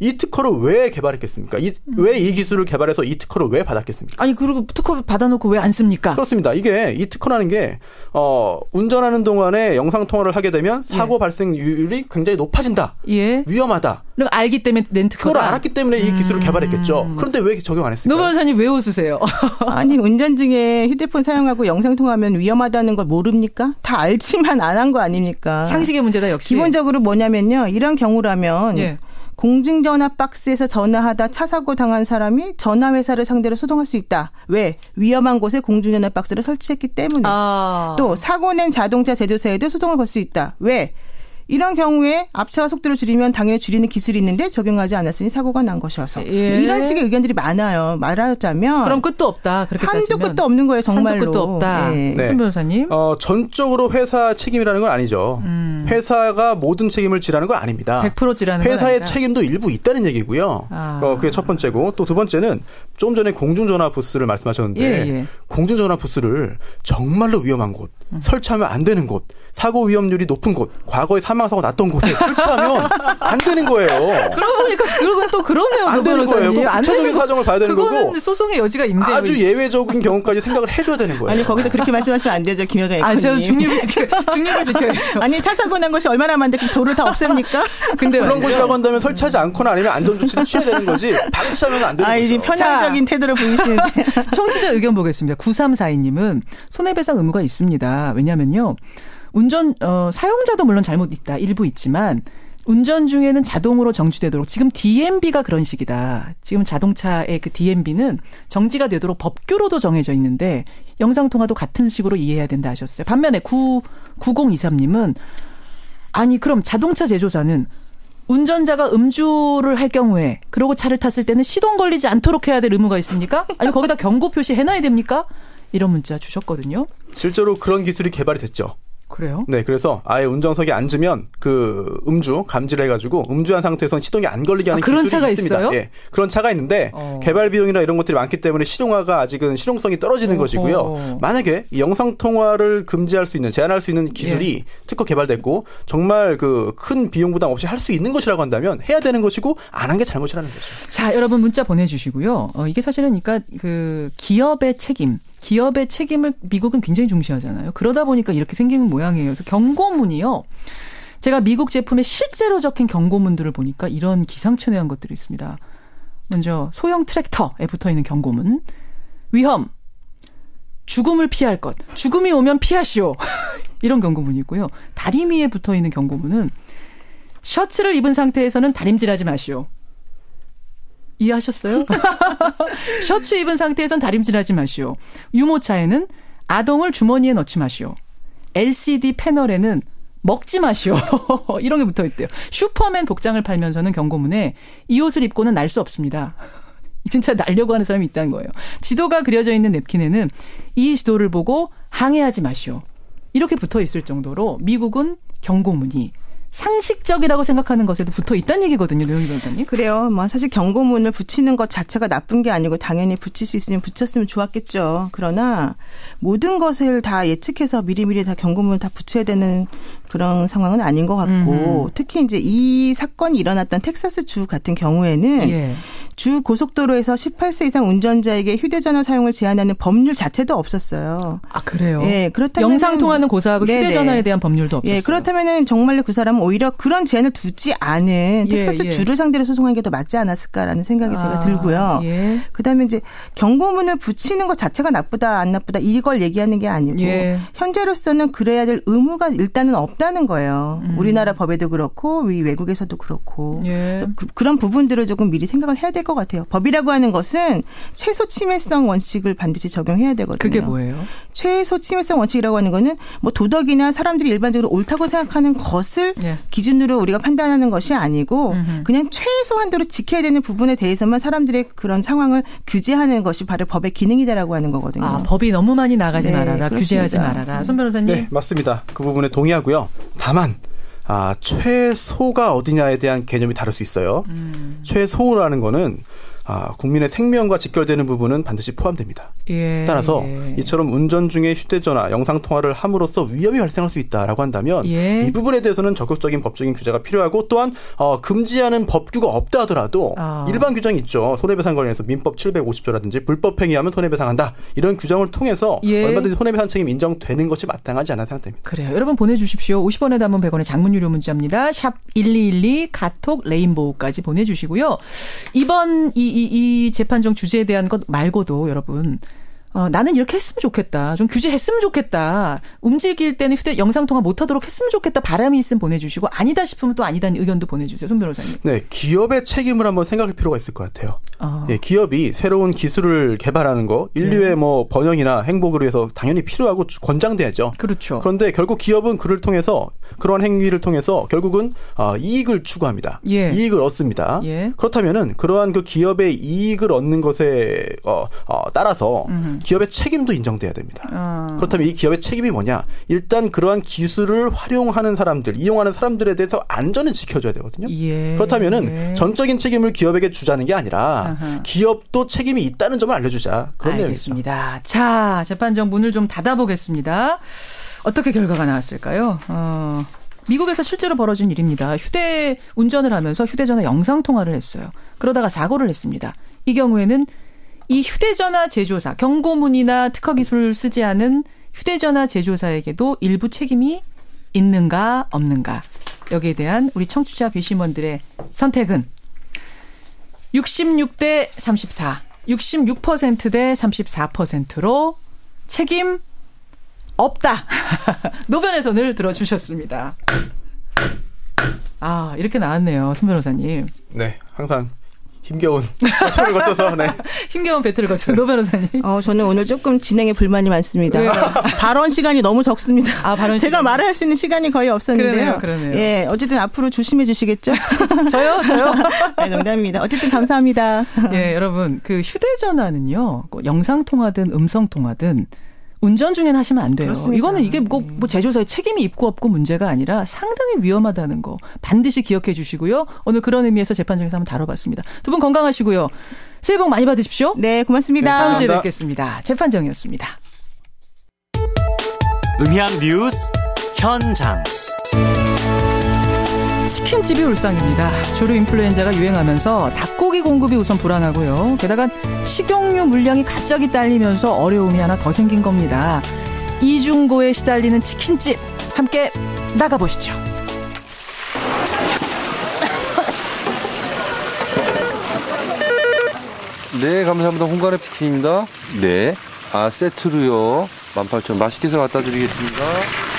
D: 이 특허를 왜 개발했겠습니까?
A: 음.
D: 왜이 기술을 개발해서 이 특허를 왜 받았겠습니까?
A: 아니, 그리고 특허 받아놓고 왜 안 씁니까?
D: 그렇습니다. 이게 이 특허라는 게 어, 운전하는 동안에 영상 통화를 하게 되면 사고 발생률이 굉장히 높아진다.
A: 예.
D: 위험하다.
A: 그럼 알기 때문에 낸 특허다.
D: 그걸 알았기 때문에 이 기술을 개발했겠죠. 그런데 왜 적용
A: 안노
D: 했을까요?
A: 변호사님 왜 웃으세요?
C: 아니 운전 중에 휴대폰 사용하고 영상 통화하면 위험하다는 걸 모릅니까? 다 알지만 안 한 거 아닙니까?
A: 상식의 문제다 역시.
C: 기본적으로 뭐냐면요. 이런 경우라면
A: 예.
C: 공중전화 박스에서 전화하다 차 사고 당한 사람이 전화 회사를 상대로 소송할 수 있다. 왜? 위험한 곳에 공중전화 박스를 설치했기 때문에.
A: 아.
C: 또 사고 낸 자동차 제조사에도 소송을 걸 수 있다. 왜? 이런 경우에 앞차와 속도를 줄이면 당연히 줄이는 기술이 있는데 적용하지 않았으니 사고가 난 것이어서
A: 예.
C: 이런 식의 의견들이 많아요. 말하자면
A: 그럼 끝도 없다. 그렇게
C: 한도
A: 따지면.
C: 끝도 없는 거예요. 정말로.
A: 한도 끝도 없다.
C: 예.
D: 네.
A: 손 변호사님.
D: 어, 전적으로 회사 책임이라는 건 아니죠. 회사가 모든 책임을 지라는 건 아닙니다.
A: 100% 지라는 건
D: 회사의. 책임도 일부 있다는 얘기고요.
A: 아.
D: 어, 그게 첫 번째고 또 두 번째는 좀 전에 공중전화 부스를 말씀하셨는데
A: 예, 예.
D: 공중전화 부스를 정말로 위험한 곳, 설치하면 안 되는 곳, 사고 위험률이 높은 곳, 과거에 사망 사고 났던 곳에 설치하면 안 되는 거예요.
A: 그러고 보니까 그건 또 그러네요. 안노
D: 되는. 거예요.
A: 그안
D: 구체적인 사정을 봐야
A: 되는
D: 거고
A: 소송의 여지가 있는데.
D: 아주 예외적인 경우까지 생각을 해줘야 되는 거예요.
C: 아니 거기서 그렇게 말씀하시면 안 되죠, 김여정
A: 아, 저
C: 앵커님.
A: 중립을 지켜, 중립을 지켜야죠.
C: 아니 차 사고 난 것이 얼마나 많은데 그 도를 다 없앱니까?
A: 근데
D: 그런. 곳이라고 한다면 설치하지 않거나 아니면 안전 조치를 취해야 되는 거지 방치하면 안 되는
C: 아, 이제
D: 거죠.
C: 편향적인 태도를 보이시는데.
A: 청취자 의견 보겠습니다. 9342님은 손해배상 의무가 있습니다. 왜냐면요. 운전, 어, 사용자도 물론 잘못 있다. 일부 있지만, 운전 중에는 자동으로 정지되도록 지금 DMB가 그런 식이다. 지금 자동차의 그 DMB는 정지가 되도록 법규로도 정해져 있는데 영상 통화도 같은 식으로 이해해야 된다 하셨어요. 반면에 9 9023님은 아니 그럼 자동차 제조사는 운전자가 음주를 할 경우에 그러고 차를 탔을 때는 시동 걸리지 않도록 해야 될 의무가 있습니까? 아니 거기다 경고 표시 해놔야 됩니까? 이런 문자 주셨거든요.
D: 실제로 그런 기술이 개발이 됐죠.
A: 그래요?
D: 네, 그래서 아예 운전석에 앉으면 그 음주 감지를 해가지고 음주한 상태에선 시동이 안 걸리게 하는
A: 아, 그런 차가
D: 있습니다.
A: 있어요?
D: 예, 그런 차가 있는데
A: 어.
D: 개발 비용이나 이런 것들이 많기 때문에 실용화가 아직은 실용성이 떨어지는
A: 어허.
D: 것이고요. 만약에 이 영상 통화를 금지할 수 있는 제한할 수 있는
A: 예.
D: 기술이 특허 개발됐고 정말 그 큰 비용 부담 없이 할 수 있는 것이라고 한다면 해야 되는 것이고 안 한 게 잘못이라는 거죠.
A: 자, 여러분 문자 보내주시고요. 어, 이게 사실은 그러니까 그 기업의 책임, 기업의 책임을 미국은 굉장히 중시하잖아요. 그러다 보니까 이렇게 생기는 모양이에요. 그래서 경고문이요. 제가 미국 제품에 실제로 적힌 경고문들을 보니까 이런 기상천외한 것들이 있습니다. 먼저 소형 트랙터에 붙어 있는 경고문. 위험. 죽음을 피할 것. 죽음이 오면 피하시오. 이런 경고문이고요. 다리미에 붙어 있는 경고문은 셔츠를 입은 상태에서는 다림질하지 마시오. 이해하셨어요? 셔츠 입은 상태에선 다림질하지 마시오. 유모차에는 아동을 주머니에 넣지 마시오. LCD 패널에는 먹지 마시오. 이런 게 붙어 있대요. 슈퍼맨 복장을 팔면서는 경고문에 이 옷을 입고는 날 수 없습니다. 진짜 날려고 하는 사람이 있다는 거예요. 지도가 그려져 있는 냅킨에는 이 지도를 보고 항해하지 마시오. 이렇게 붙어 있을 정도로 미국은 경고문이 상식적이라고 생각하는 것에도 붙어 있다는 얘기거든요, 노영희 변호사님.
C: 그래요. 뭐 사실 경고문을 붙이는 것 자체가 나쁜 게 아니고 당연히 붙일 수 있으면 붙였으면 좋았겠죠. 그러나 모든 것을 다 예측해서 미리미리 다 경고문을 다 붙여야 되는 그런 상황은 아닌 것 같고 음. 특히 이제 이 사건이 일어났던 텍사스 주 같은 경우에는 예. 주 고속도로에서 18세 이상 운전자에게 휴대전화 사용을 제한하는 법률 자체도 없었어요.
A: 아 그래요?
C: 예, 그렇다면
A: 영상 통화는 고사하고 네네. 휴대전화에 대한 법률도 없었어요.
C: 예, 그렇다면은 정말로 그 사람은 오히려 그런 제한을 두지 않은 예, 텍사스 예, 주를 상대로 소송한 게 더 맞지 않았을까라는 생각이 아, 제가 들고요. 예. 그다음에 이제 경고문을 붙이는 것 자체가 나쁘다 안 나쁘다 이걸 얘기하는 게 아니고 예. 현재로서는 그래야 될 의무가 일단은 없다는 거예요. 음. 우리나라 법에도 그렇고 외국에서도 그렇고 예. 그, 런 부분들을 조금 미리 생각을 해야 될것 같아요. 법이라고 하는 것은 최소 침해성 원칙을 반드시 적용해야 되거든요.
A: 그게 뭐예요?
C: 최소 침해성 원칙이라고 하는 거는 뭐 도덕이나 사람들이 일반적으로 옳다고 생각하는 것을 예. 기준으로 우리가 판단하는 것이 아니고 음흠. 그냥 최소한도로 지켜야 되는 부분에 대해서만 사람들의 그런 상황을 규제하는 것이 바로 법의 기능이다라고 하는 거거든요.
A: 아, 법이 너무 많이 나가지 네, 말아라. 그렇습니다. 규제하지 말아라. 손 변호사님.
D: 네, 맞습니다. 그 부분에 동의하고요. 다만 아, 최소가 어디냐에 대한 개념이 다를 수 있어요. 음. 최소라는 거는 아, 국민의 생명과 직결되는 부분은 반드시 포함됩니다. 예, 따라서 예. 이처럼 운전 중에 휴대전화, 영상 통화를 함으로써 위험이 발생할 수 있다라고 한다면 예. 이 부분에 대해서는 적극적인 법적인 규제가 필요하고 또한 어, 금지하는 법규가 없다 하더라도 아. 일반 규정이 있죠. 손해배상 관련해서 민법 750조라든지 불법 행위하면 손해배상한다 이런 규정을 통해서 예. 얼마든지 손해배상 책임 인정되는 것이 마땅하지 않아 생각됩니다.
A: 그래요. 여러분 보내주십시오. 50원에 담은 100원의 장문 유료 문자입니다. 샵 1212 카톡 레인보우까지 보내주시고요. 이번 이 이, 이 재판정 주제에 대한 것 말고도 여러분 어, 나는 이렇게 했으면 좋겠다. 좀 규제했으면 좋겠다. 움직일 때는 휴대 영상 통화 못 하도록 했으면 좋겠다. 바람이 있으면 보내 주시고 아니다 싶으면 또 아니다는 의견도 보내 주세요. 손 변호사님.
D: 네, 기업의 책임을 한번 생각할 필요가 있을 것 같아요. 어. 예, 기업이 새로운 기술을 개발하는 거 인류의 네. 뭐 번영이나 행복을 위해서 당연히 필요하고 권장돼야죠.
A: 그렇죠.
D: 그런데 결국 기업은 그를 통해서 그러한 행위를 통해서 결국은 어, 이익을 추구합니다. 예. 이익을 얻습니다. 예. 그렇다면은 그러한 그 기업의 이익을 얻는 것에 어, 어 따라서 음흠. 기업의 책임도 인정돼야 됩니다. 어. 그렇다면 이 기업의 책임이 뭐냐? 일단 그러한 기술을 활용하는 사람들, 이용하는 사람들에 대해서 안전을 지켜줘야 되거든요. 예. 그렇다면은 예. 전적인 책임을 기업에게 주자는 게 아니라 아하. 기업도 책임이 있다는 점을 알려주자. 그런
A: 알겠습니다. 내용이죠. 자, 재판정 문을 좀 닫아보겠습니다. 어떻게 결과가 나왔을까요? 어. 미국에서 실제로 벌어진 일입니다. 휴대 운전을 하면서 휴대전화 영상 통화를 했어요. 그러다가 사고를 했습니다. 이 경우에는 이 휴대전화 제조사, 경고문이나 특허 기술을 쓰지 않은 휴대전화 제조사에게도 일부 책임이 있는가 없는가 여기에 대한 우리 청취자 비심원들의 선택은 66대 34, 66%대 34%로 책임 없다. 노변의 손을 들어주셨습니다. 아, 이렇게 나왔네요, 손 변호사님.
D: 네, 항상 힘겨운 배틀을 거쳐서 네.
A: 힘겨운 배틀을 거쳐 노 변호사님.
C: 어 저는 오늘 조금 진행에 불만이 많습니다. 네. 발언 시간이 너무 적습니다. 아 발언 제가 말을 할 수 있는 시간이 거의 없었는데요.
A: 그러네요, 그러네요.
C: 예 어쨌든 앞으로 조심해 주시겠죠?
A: 저요, 저요.
C: 네, 농담입니다. 어쨌든 감사합니다.
A: 예 여러분 그 휴대전화는요 영상 통화든 음성 통화든 운전 중엔 하시면 안 돼요. 그렇습니다. 이거는 이게 뭐, 뭐 제조사의 책임이 있고 없고 문제가 아니라 상당히 위험하다는 거 반드시 기억해 주시고요. 오늘 그런 의미에서 재판정에서 한번 다뤄봤습니다. 두 분 건강하시고요. 새해 복 많이 받으십시오.
C: 네, 고맙습니다.
A: 네, 다음 주에 뵙겠습니다. 재판정이었습니다.
F: 음향 뉴스 현장.
A: 치킨집이 울상입니다. 주류 인플루엔자가 유행하면서 닭고기 공급이 우선 불안하고요. 게다가 식용유 물량이 갑자기 딸리면서 어려움이 하나 더 생긴 겁니다. 이중고에 시달리는 치킨집 함께 나가보시죠.
G: 네, 감사합니다. 홍가랩 치킨입니다. 네. 아, 세트로요. 18,000 맛있게 해서 갖다 드리겠습니다.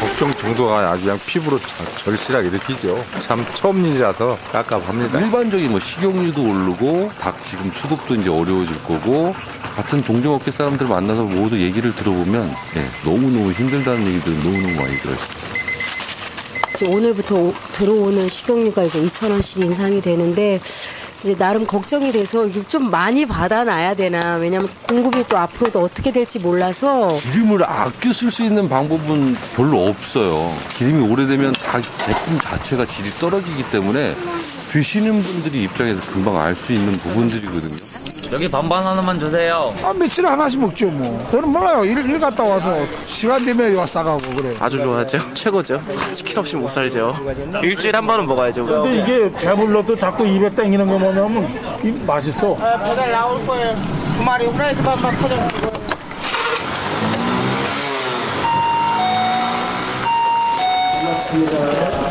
H: 걱정 정도가 아주 그냥 피부로 절- 절실하게 느끼죠. 참 처음 일이라서 깝깝합니다.
G: 일반적인 뭐 식용유도 오르고 닭 지금 수급도 이제 어려워질 거고 같은 동종업계 사람들 만나서 모두 얘기를 들어보면 예, 너무너무 힘들다는 얘기들 너무너무 많이 들어요.
I: 이제 오늘부터 오- 들어오는 식용유가 이제 2,000원씩 인상이 되는데 이제 나름 걱정이 돼서 좀 많이 받아놔야 되나 왜냐면 공급이 또 앞으로도 어떻게 될지 몰라서
G: 기름을 아껴 쓸 수 있는 방법은 별로 없어요. 기름이 오래되면 닭 제품 자체가 질이 떨어지기 때문에 드시는 분들이 입장에서 금방 알 수 있는 부분들이거든요.
J: 여기 반반 하나만 주세요.
K: 아, 며칠에 하나씩 먹죠, 뭐. 저는 몰라요. 일, 일 갔다 와서 시간 되면 와서 싸가고 그래.
J: 아주 좋아하죠. 최고죠. 치킨 없이 못 살죠. 일주일에 한 번은 먹어야죠.
K: 근데 이게 배불러도 자꾸 입에 땡기는 거 뭐냐면 이 맛있어.
L: 배달 나올 거예요. 두 마리 후라이드 반반 포장시고.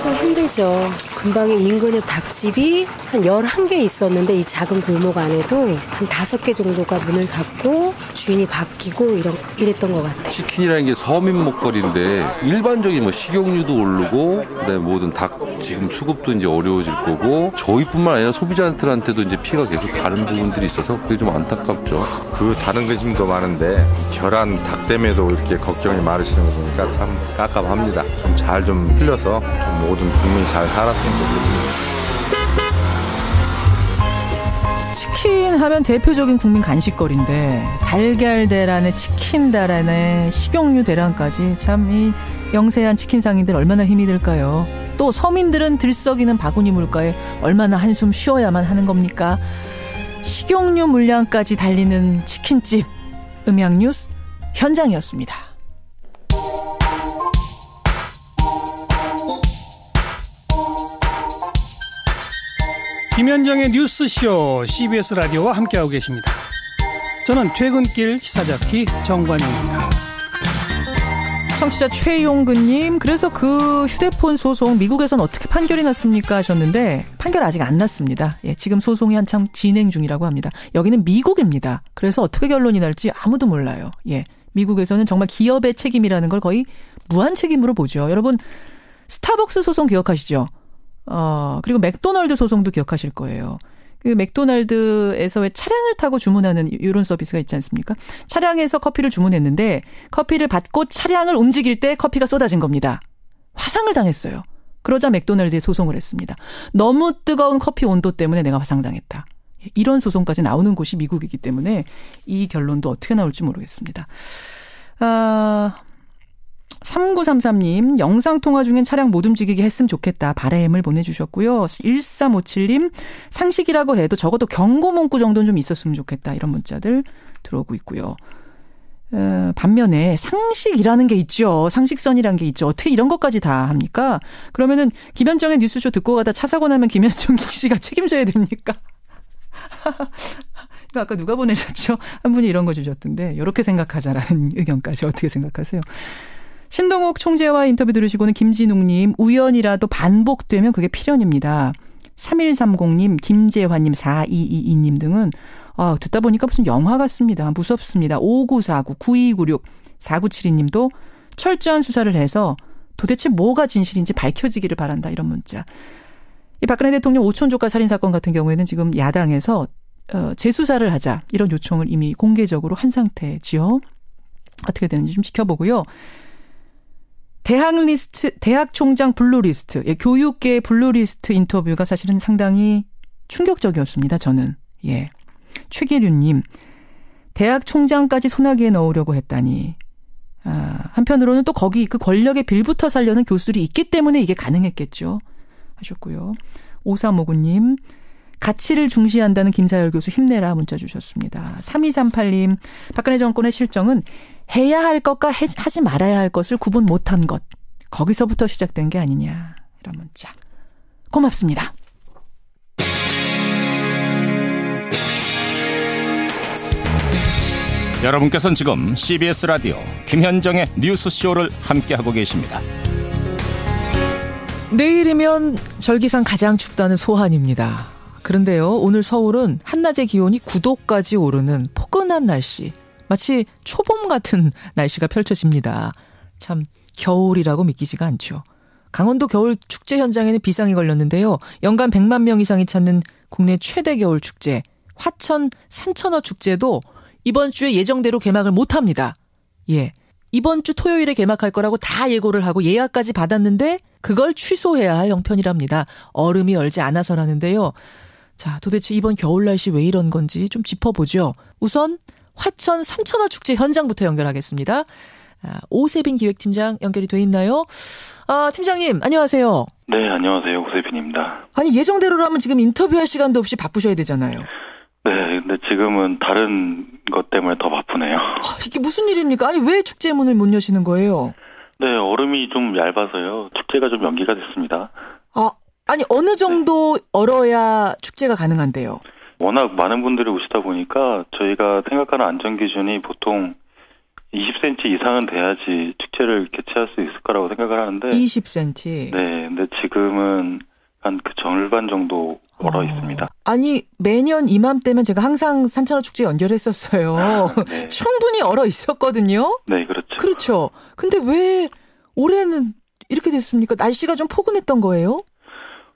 I: 참 힘들죠. 금방에 인근에 닭집이 한 11개 있었는데 이 작은 골목 안에도 한 5개 정도가 문을 닫고 주인이 바뀌고 이런, 이랬던 것 같아요.
G: 치킨이라는 게 서민 먹거리인데 일반적인 뭐 식용유도 오르고 그다음에 모든 닭 지금 수급도 이제 어려워질 거고 저희뿐만 아니라 소비자들한테도 이제 피해가 계속 다른 부분들이 있어서 그게 좀 안타깝죠.
H: 그 다른 근심도 많은데 결한 닭 때문에도 이렇게 걱정이 많으시는 거 보니까 참 깝깝합니다. 좀 잘좀 풀려서 좀 모든 국민이 잘 살았으면 좋겠습니다.
A: 치킨 하면 대표적인 국민 간식거리인데 달걀 대란에 치킨 대란에 식용유 대란까지 참 이 영세한 치킨 상인들 얼마나 힘이 들까요? 또 서민들은 들썩이는 바구니 물가에 얼마나 한숨 쉬어야만 하는 겁니까? 식용유 물량까지 달리는 치킨집 음향 뉴스 현장이었습니다.
M: 김현정의 뉴스쇼 CBS 라디오와 함께하고 계십니다. 저는 퇴근길 시사자키 정관용입니다.
A: 청취자 최용근님, 그래서 그 휴대폰 소송 미국에선 어떻게 판결이 났습니까? 하셨는데 판결 아직 안 났습니다. 예, 지금 소송이 한참 진행 중이라고 합니다. 여기는 미국입니다. 그래서 어떻게 결론이 날지 아무도 몰라요. 예, 미국에서는 정말 기업의 책임이라는 걸 거의 무한 책임으로 보죠. 여러분 스타벅스 소송 기억하시죠? 어, 그리고 맥도널드 소송도 기억하실 거예요. 그 맥도날드에서 왜 차량을 타고 주문하는 이런 서비스가 있지 않습니까? 차량에서 커피를 주문했는데 커피를 받고 차량을 움직일 때 커피가 쏟아진 겁니다. 화상을 당했어요. 그러자 맥도날드에 소송을 했습니다. 너무 뜨거운 커피 온도 때문에 내가 화상당했다. 이런 소송까지 나오는 곳이 미국이기 때문에 이 결론도 어떻게 나올지 모르겠습니다. 아, 3933님, 영상통화 중엔 차량 못 움직이게 했으면 좋겠다. 바램을 보내주셨고요. 1357님, 상식이라고 해도 적어도 경고 문구 정도는 좀 있었으면 좋겠다. 이런 문자들 들어오고 있고요. 어, 반면에 상식이라는 게 있죠. 상식선이라는 게 있죠. 어떻게 이런 것까지 다 합니까? 그러면은 김현정의 뉴스쇼 듣고 가다 차 사고 나면 김현정 씨가 책임져야 됩니까? 아까 누가 보내셨죠? 한 분이 이런 거 주셨던데, 이렇게 생각하자라는 의견까지 어떻게 생각하세요? 신동욱 총재와 인터뷰 들으시고는 김진웅님, 우연이라도 반복되면 그게 필연입니다. 3130님, 김재환님, 4222님 등은, 아, 듣다 보니까 무슨 영화 같습니다. 무섭습니다. 5949, 9296, 4972님도 철저한 수사를 해서 도대체 뭐가 진실인지 밝혀지기를 바란다. 이런 문자. 이 박근혜 대통령 오촌 조카 살인 사건 같은 경우에는 지금 야당에서 어, 재수사를 하자. 이런 요청을 이미 공개적으로 한 상태지요. 어떻게 되는지 좀 지켜보고요. 대학 리스트, 대학 총장 블랙리스트, 예, 교육계 블랙리스트 인터뷰가 사실은 상당히 충격적이었습니다. 저는 예, 최계륜님 대학 총장까지 소나기에 넣으려고 했다니. 아, 한편으로는 또 거기 그 권력의 빌부터 살려는 교수들이 있기 때문에 이게 가능했겠죠. 하셨고요. 5359님, 가치를 중시한다는 김사열 교수 힘내라 문자 주셨습니다. 3238님, 박근혜 정권의 실정은 해야 할 것과 해, 하지 말아야 할 것을 구분 못한 것. 거기서부터 시작된 게 아니냐. 이런 문자. 고맙습니다.
N: 여러분께서는 지금 CBS 라디오 김현정의 뉴스쇼를 함께하고 계십니다.
A: 내일이면 절기상 가장 춥다는 소한입니다. 그런데요, 오늘 서울은 한낮의 기온이 9도까지 오르는 포근한 날씨. 마치 초봄 같은 날씨가 펼쳐집니다. 참, 겨울이라고 믿기지가 않죠. 강원도 겨울 축제 현장에는 비상이 걸렸는데요. 연간 100만 명 이상이 찾는 국내 최대 겨울 축제, 화천 산천어 축제도 이번 주에 예정대로 개막을 못 합니다. 예. 이번 주 토요일에 개막할 거라고 다 예고를 하고 예약까지 받았는데 그걸 취소해야 할 형편이랍니다. 얼음이 얼지 않아서라는데요. 자, 도대체 이번 겨울 날씨 왜 이런 건지 좀 짚어보죠. 우선 화천 산천어 축제 현장부터 연결하겠습니다. 아, 오세빈 기획팀장 연결이 돼 있나요? 아, 팀장님, 안녕하세요.
O: 네, 안녕하세요. 오세빈입니다.
A: 아니, 예정대로라면 지금 인터뷰할 시간도 없이 바쁘셔야 되잖아요.
O: 네, 근데 지금은 다른 것 때문에 더 바쁘네요.
A: 아, 이게 무슨 일입니까? 아니, 왜 축제 문을 못 여시는 거예요?
O: 네, 얼음이 좀 얇아서요. 축제가 좀 연기가 됐습니다.
A: 아, 아니, 어느 정도 얼어야 축제가 가능한데요?
O: 워낙 많은 분들이 오시다 보니까 저희가 생각하는 안전 기준이 보통 20cm 이상은 돼야지 축제를 개최할 수 있을 거라고 생각을 하는데
A: 20cm.
O: 네, 근데 지금은 한 그 절반 정도 얼어
A: 어.
O: 있습니다.
A: 아니, 매년 이맘때면 제가 항상 산천어 축제 연결했었어요.
O: 네.
A: 충분히 얼어 있었거든요.
O: 네, 그렇죠.
A: 그렇죠. 근데 왜 올해는 이렇게 됐습니까? 날씨가 좀 포근했던 거예요?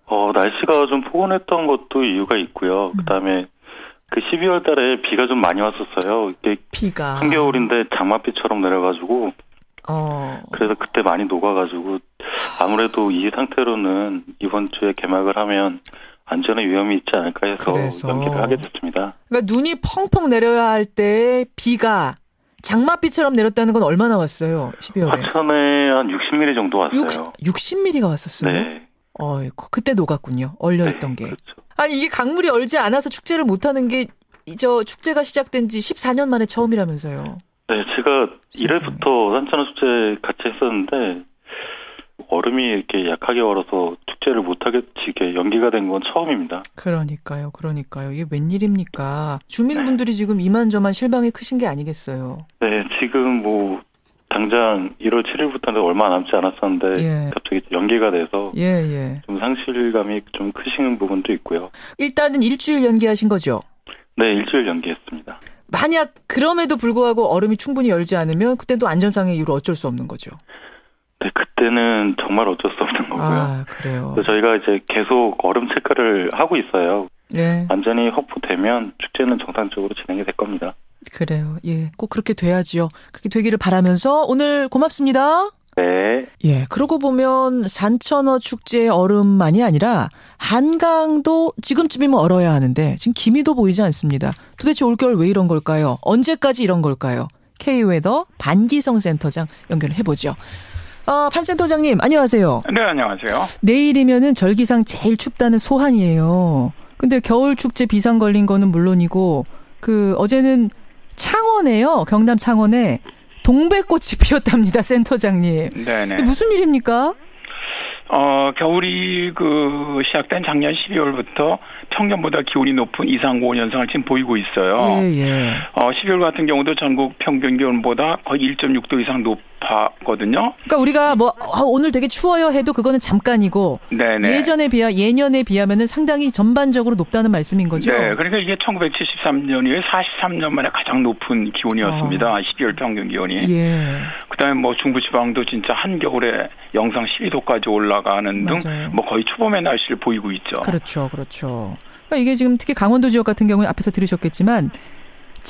O: 어, 날씨가 좀 포근했던 것도 이유가 있고요. 그다음에 그 12월 달에 비가 좀 많이 왔었어요. 이게
A: 비가.
O: 한겨울인데 장맛비처럼 내려가지고
A: 어.
O: 그래서 그때 많이 녹아가지고 아무래도 이 상태로는 이번 주에 개막을 하면 안전에 위험이 있지 않을까 해서
A: 그래서.
O: 연기를 하게 됐습니다.
A: 그러니까 눈이 펑펑 내려야 할 때 비가 장맛비처럼 내렸다는 건 얼마나 왔어요? 12월에.
O: 화천에 한 60mm 정도 왔어요.
A: 60mm가 왔었어요.
O: 네.
A: 어이구, 그때 녹았군요. 얼려 있던 게.
O: 그렇죠.
A: 아니, 이게 강물이 얼지 않아서 축제를 못 하는 게 저 축제가 시작된 지 14년 만에 처음이라면서요.
O: 네, 제가 1회부터 산천어 축제 같이 했었는데 얼음이 이렇게 약하게 얼어서 축제를 못하게 지게 연기가 된 건 처음입니다.
A: 그러니까요, 그러니까요. 이게 웬일입니까? 주민분들이 지금 이만저만 실망이 크신 게 아니겠어요.
O: 네, 지금 뭐 당장 1월 7일부터는 얼마 남지 않았었는데
A: 예.
O: 갑자기 연기가 돼서
A: 예, 예.
O: 좀 상실감이 좀 크시는 부분도 있고요.
A: 일단은 일주일 연기하신 거죠?
O: 네, 일주일 연기했습니다.
A: 만약 그럼에도 불구하고 얼음이 충분히 열지 않으면 그땐 또 안전상의 이유로 어쩔 수 없는 거죠.
O: 네, 그때는 정말 어쩔 수 없는 거고요.
A: 아, 그래요.
O: 저희가 이제 계속 얼음 체크를 하고 있어요.
A: 네.
O: 안전이 확보되면 축제는 정상적으로 진행이 될 겁니다.
A: 그래요. 예. 꼭 그렇게 돼야지요. 그렇게 되기를 바라면서 오늘 고맙습니다.
O: 네.
A: 예. 그러고 보면 산천어 축제의 얼음만이 아니라 한강도 지금쯤이면 얼어야 하는데 지금 기미도 보이지 않습니다. 도대체 올겨울 왜 이런 걸까요? 언제까지 이런 걸까요? K웨더 반기성 센터장 연결을 해보죠. 어, 반 센터장님 안녕하세요.
P: 네, 안녕하세요.
A: 내일이면은 절기상 제일 춥다는 소한이에요. 근데 겨울 축제 비상 걸린 거는 물론이고 그 어제는 창원에요. 경남 창원에 동백꽃이 피었답니다, 센터장님.
P: 네네.
A: 무슨 일입니까?
P: 어, 겨울이 그 시작된 작년 12월부터 평년보다 기온이 높은 이상 고온 현상을 지금 보이고 있어요.
A: 예, 예.
P: 어, 12월 같은 경우도 전국 평균 기온보다 거의 1.6도 이상 높 았거든요.
A: 그러니까 우리가 뭐 아, 오늘 되게 추워요 해도 그거는 잠깐이고
P: 네네.
A: 예전에 비하 예년에 비하면은 상당히 전반적으로 높다는 말씀인 거죠.
P: 네, 그러니까 이게 1973년 이후에 43년 만에 가장 높은 기온이었습니다. 12월 평균 기온이.
A: 아. 예.
P: 그다음에 뭐 중부지방도 진짜 한겨울에 영상 12도까지 올라가는 등. 뭐 거의 초봄의 날씨를 보이고 있죠.
A: 그렇죠, 그렇죠. 그러니까 이게 지금 특히 강원도 지역 같은 경우에 앞에서 들으셨겠지만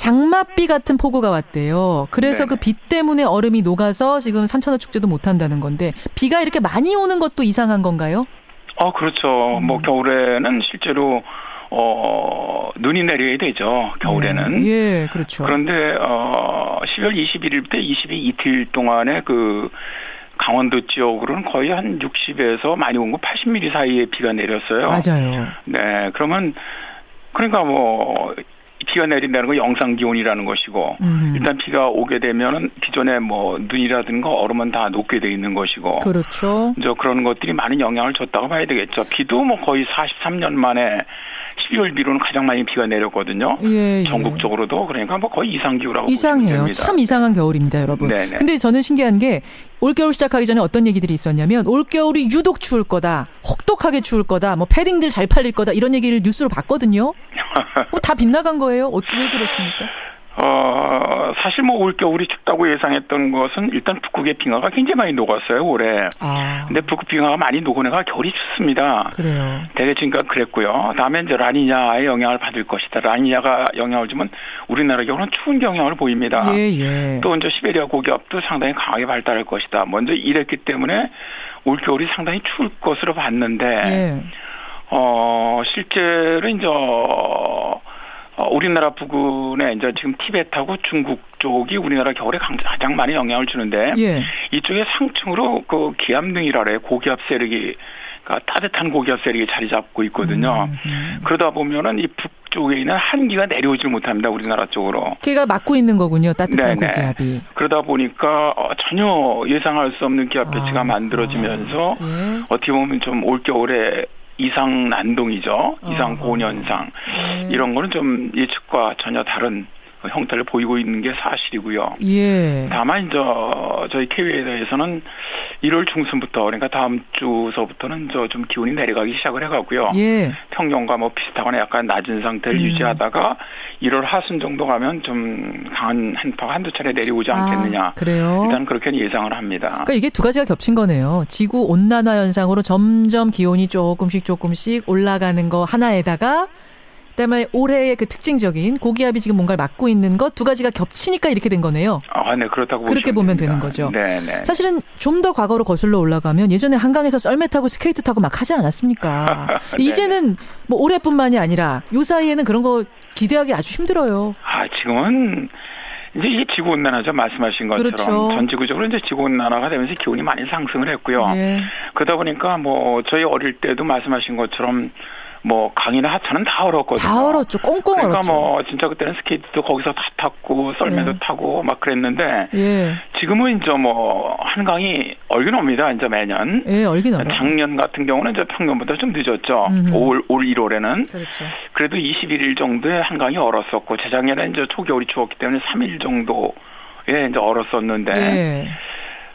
A: 장맛비 같은 폭우가 왔대요. 그래서 그 비 때문에 얼음이 녹아서 지금 산천어 축제도 못 한다는 건데 비가 이렇게 많이 오는 것도 이상한 건가요?
P: 어, 그렇죠.
A: 음.
P: 뭐 겨울에는 실제로 어 눈이 내려야 되죠. 겨울에는.
A: 예, 그렇죠.
P: 그런데 어 10월 21일부터 22 이틀 동안에 그 강원도 지역으로는 거의 한 60에서 많이 온 거 80mm 사이에 비가 내렸어요.
A: 맞아요.
P: 네, 그러면 그러니까 뭐 비가 내린다는 건 영상 기온이라는 것이고
A: 음.
P: 일단 비가 오게 되면은 기존에 뭐 눈이라든가 얼음은 다 녹게 돼 있는 것이고
A: 그렇죠.
P: 이제 그런 것들이 많은 영향을 줬다고 봐야 되겠죠. 비도 뭐 거의 43년 만에 12월 비로는 가장 많이 비가 내렸거든요.
A: 예, 예.
P: 전국적으로도 그러니까 뭐 거의 이상 기후라고
A: 이상해요.
P: 보시면 됩니다.
A: 참 이상한 겨울입니다, 여러분.
P: 네네.
A: 근데 저는 신기한 게 올겨울 시작하기 전에 어떤 얘기들이 있었냐면 올겨울이 유독 추울 거다. 혹독하게 추울 거다. 뭐 패딩들 잘 팔릴 거다. 이런 얘기를 뉴스로 봤거든요. 뭐 다 빗나간 거예요. 어떻게 왜 그렇습니까?
P: 어, 사실 뭐 올겨울이 춥다고 예상했던 것은 일단 북극의 빙하가 굉장히 많이 녹았어요, 올해.
A: 아.
P: 근데 북극 빙하가 많이 녹으니까 겨울이 춥습니다.
A: 그래요.
P: 대개 지금까지 그랬고요. 다음에 이제 라니냐의 영향을 받을 것이다. 라니냐가 영향을 주면 우리나라 경우는 추운 경향을 보입니다.
A: 예, 예.
P: 또 이제 시베리아 고기압도 상당히 강하게 발달할 것이다. 먼저 이랬기 때문에 올겨울이 상당히 추울 것으로 봤는데,
A: 예.
P: 어, 실제로 이제, 어, 어, 우리나라 부근에 이제 지금 티베트하고 중국 쪽이 우리나라 겨울에 강- 가장 많이 영향을 주는데
A: 예.
P: 이쪽에 상층으로 그 기압능이라 그래요. 고기압 세력이 그러니까 따뜻한 고기압 세력이 자리 잡고 있거든요.
A: 음,
P: 그러다 보면은 이 북쪽에 있는 한기가 내려오질 못합니다. 우리나라 쪽으로.
A: 걔가 막고 있는 거군요. 따뜻한
P: 네네.
A: 고기압이.
P: 그러다 보니까 어, 전혀 예상할 수 없는 기압 배치가 만들어지면서
A: 예.
P: 어떻게 보면 좀 올겨울에 이상 난동이죠. 이상 고온현상. 이런 거는 좀 예측과 전혀 다른 형태를 보이고 있는 게 사실이고요.
A: 예.
P: 다만 이제 저희 KB에 대해서는 1월 중순부터 그러니까 다음 주서부터는 저 좀 기온이 내려가기 시작을 해가고요.
A: 예.
P: 평년과 뭐 비슷하거나 약간 낮은 상태를
A: 음.
P: 유지하다가 1월 하순 정도 가면 좀 강한 한파가 한두 차례 내려오지 않겠느냐.
A: 아, 그래요?
P: 일단 그렇게 예상을 합니다.
A: 그러니까 이게 두 가지가 겹친 거네요. 지구 온난화 현상으로 점점 기온이 조금씩 조금씩 올라가는 거 하나에다가 그다음에 올해의 그 특징적인 고기압이 지금 뭔가를 막고 있는 것 두 가지가 겹치니까 이렇게 된 거네요.
P: 아, 네, 그렇다고
A: 그렇게 보면 되는 거죠.
P: 네, 네.
A: 사실은 좀 더 과거로 거슬러 올라가면 예전에 한강에서 썰매 타고 스케이트 타고 막 하지 않았습니까?
P: 네,
A: 이제는 뭐 올해뿐만이 아니라 요 사이에는 그런 거 기대하기 아주 힘들어요.
P: 아, 지금은 이제 이게 지구 온난화죠. 말씀하신 것처럼
A: 그렇죠.
P: 전 지구적으로 이제 지구 온난화가 되면서 기온이 많이 상승을 했고요.
A: 예.
P: 그러다 보니까 뭐 저희 어릴 때도 말씀하신 것처럼 뭐 강이나 하천은 다 얼었거든요.
A: 다 얼었죠. 꽁꽁
P: 그러니까
A: 얼었죠.
P: 뭐 진짜 그때는 스케이트도 거기서 다 탔고 썰매도
A: 예.
P: 타고 막 그랬는데
A: 예.
P: 지금은 이제 뭐 한강이 얼긴 옵니다. 이제 매년.
A: 예, 얼긴 얼어.
P: 작년 같은 경우는 이제 평년보다 좀 늦었죠.
A: 음흠.
P: 올, 올 1월에는.
A: 그렇죠.
P: 그래도 21일 정도에 한강이 얼었었고 재작년에 이제 초겨울이 추웠기 때문에 3일 정도에 이제 얼었었는데
A: 예.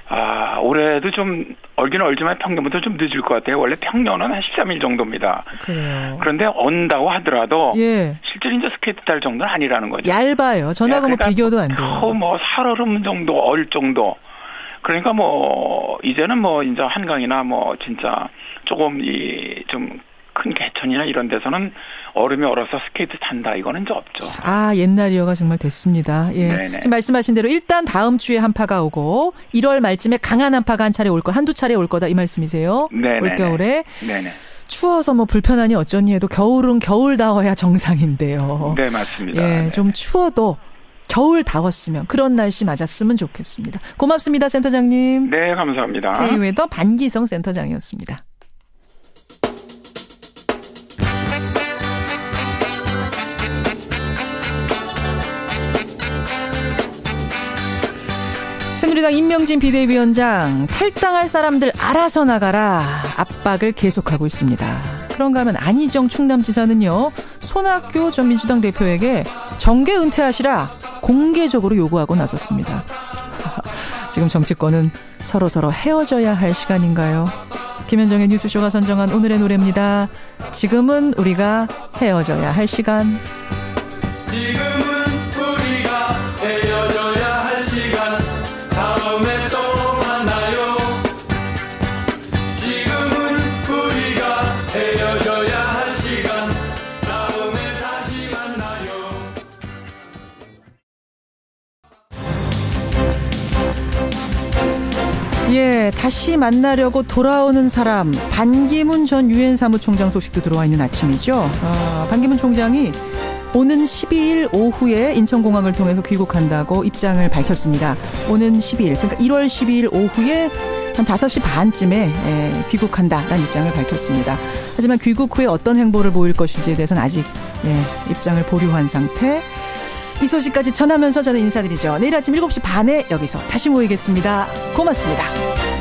P: 아 올해도 좀 얼긴 얼지만 평년보다 좀 늦을 것 같아요. 원래 평년은 한 13일 정도입니다.
A: 그래요.
P: 그런데 언다고 하더라도
A: 예.
P: 실제로 이제 스케이트 탈 정도는 아니라는 거죠.
A: 얇아요. 전하고 뭐
P: 그러니까
A: 비교도 안 돼요.
P: 뭐 살얼음 정도 얼 정도. 그러니까 뭐 이제는 뭐 이제 한강이나 뭐 진짜 조금 이 좀 큰 개천이나 이런 데서는 얼음이 얼어서 스케이트 탄다 이거는 이제 없죠.
A: 아, 옛날 이야기가 정말 됐습니다. 예.
P: 네네.
A: 지금 말씀하신 대로 일단 다음 주에 한파가 오고 1월 말쯤에 강한 한파가 한 차례 올 거, 한두 차례 올 거다 이 말씀이세요?
P: 네네네.
A: 올겨울에
P: 네네.
A: 추워서 뭐 불편하니 어쩌니 해도 겨울은 겨울다워야 정상인데요.
P: 네 맞습니다.
A: 예,
P: 네.
A: 좀 추워도 겨울 다웠으면 그런 날씨 맞았으면 좋겠습니다. 고맙습니다, 센터장님.
P: 네 감사합니다.
A: K웨더 반기성 센터장이었습니다. 새누리당 임명진 비대위원장 탈당할 사람들 알아서 나가라 압박을 계속하고 있습니다. 그런가 하면 안희정 충남지사는요 손학규 전 민주당 대표에게 정계 은퇴하시라 공개적으로 요구하고 나섰습니다. 지금 정치권은 서로 서로 헤어져야 할 시간인가요? 김현정의 뉴스쇼가 선정한 오늘의 노래입니다. 지금은 우리가 헤어져야 할 시간.
Q: 지금
A: 예, 다시 만나려고 돌아오는 사람 반기문 전 유엔 사무총장 소식도 들어와 있는 아침이죠. 아, 반기문 총장이 오는 12일 오후에 인천공항을 통해서 귀국한다고 입장을 밝혔습니다. 오는 12일, 그러니까 1월 12일 오후에 한 5시 반쯤에 예, 귀국한다라는 입장을 밝혔습니다. 하지만 귀국 후에 어떤 행보를 보일 것인지에 대해서는 아직 예, 입장을 보류한 상태. 이 소식까지 전하면서 저는 인사드리죠. 내일 아침 7시 반에 여기서 다시 모이겠습니다. 고맙습니다.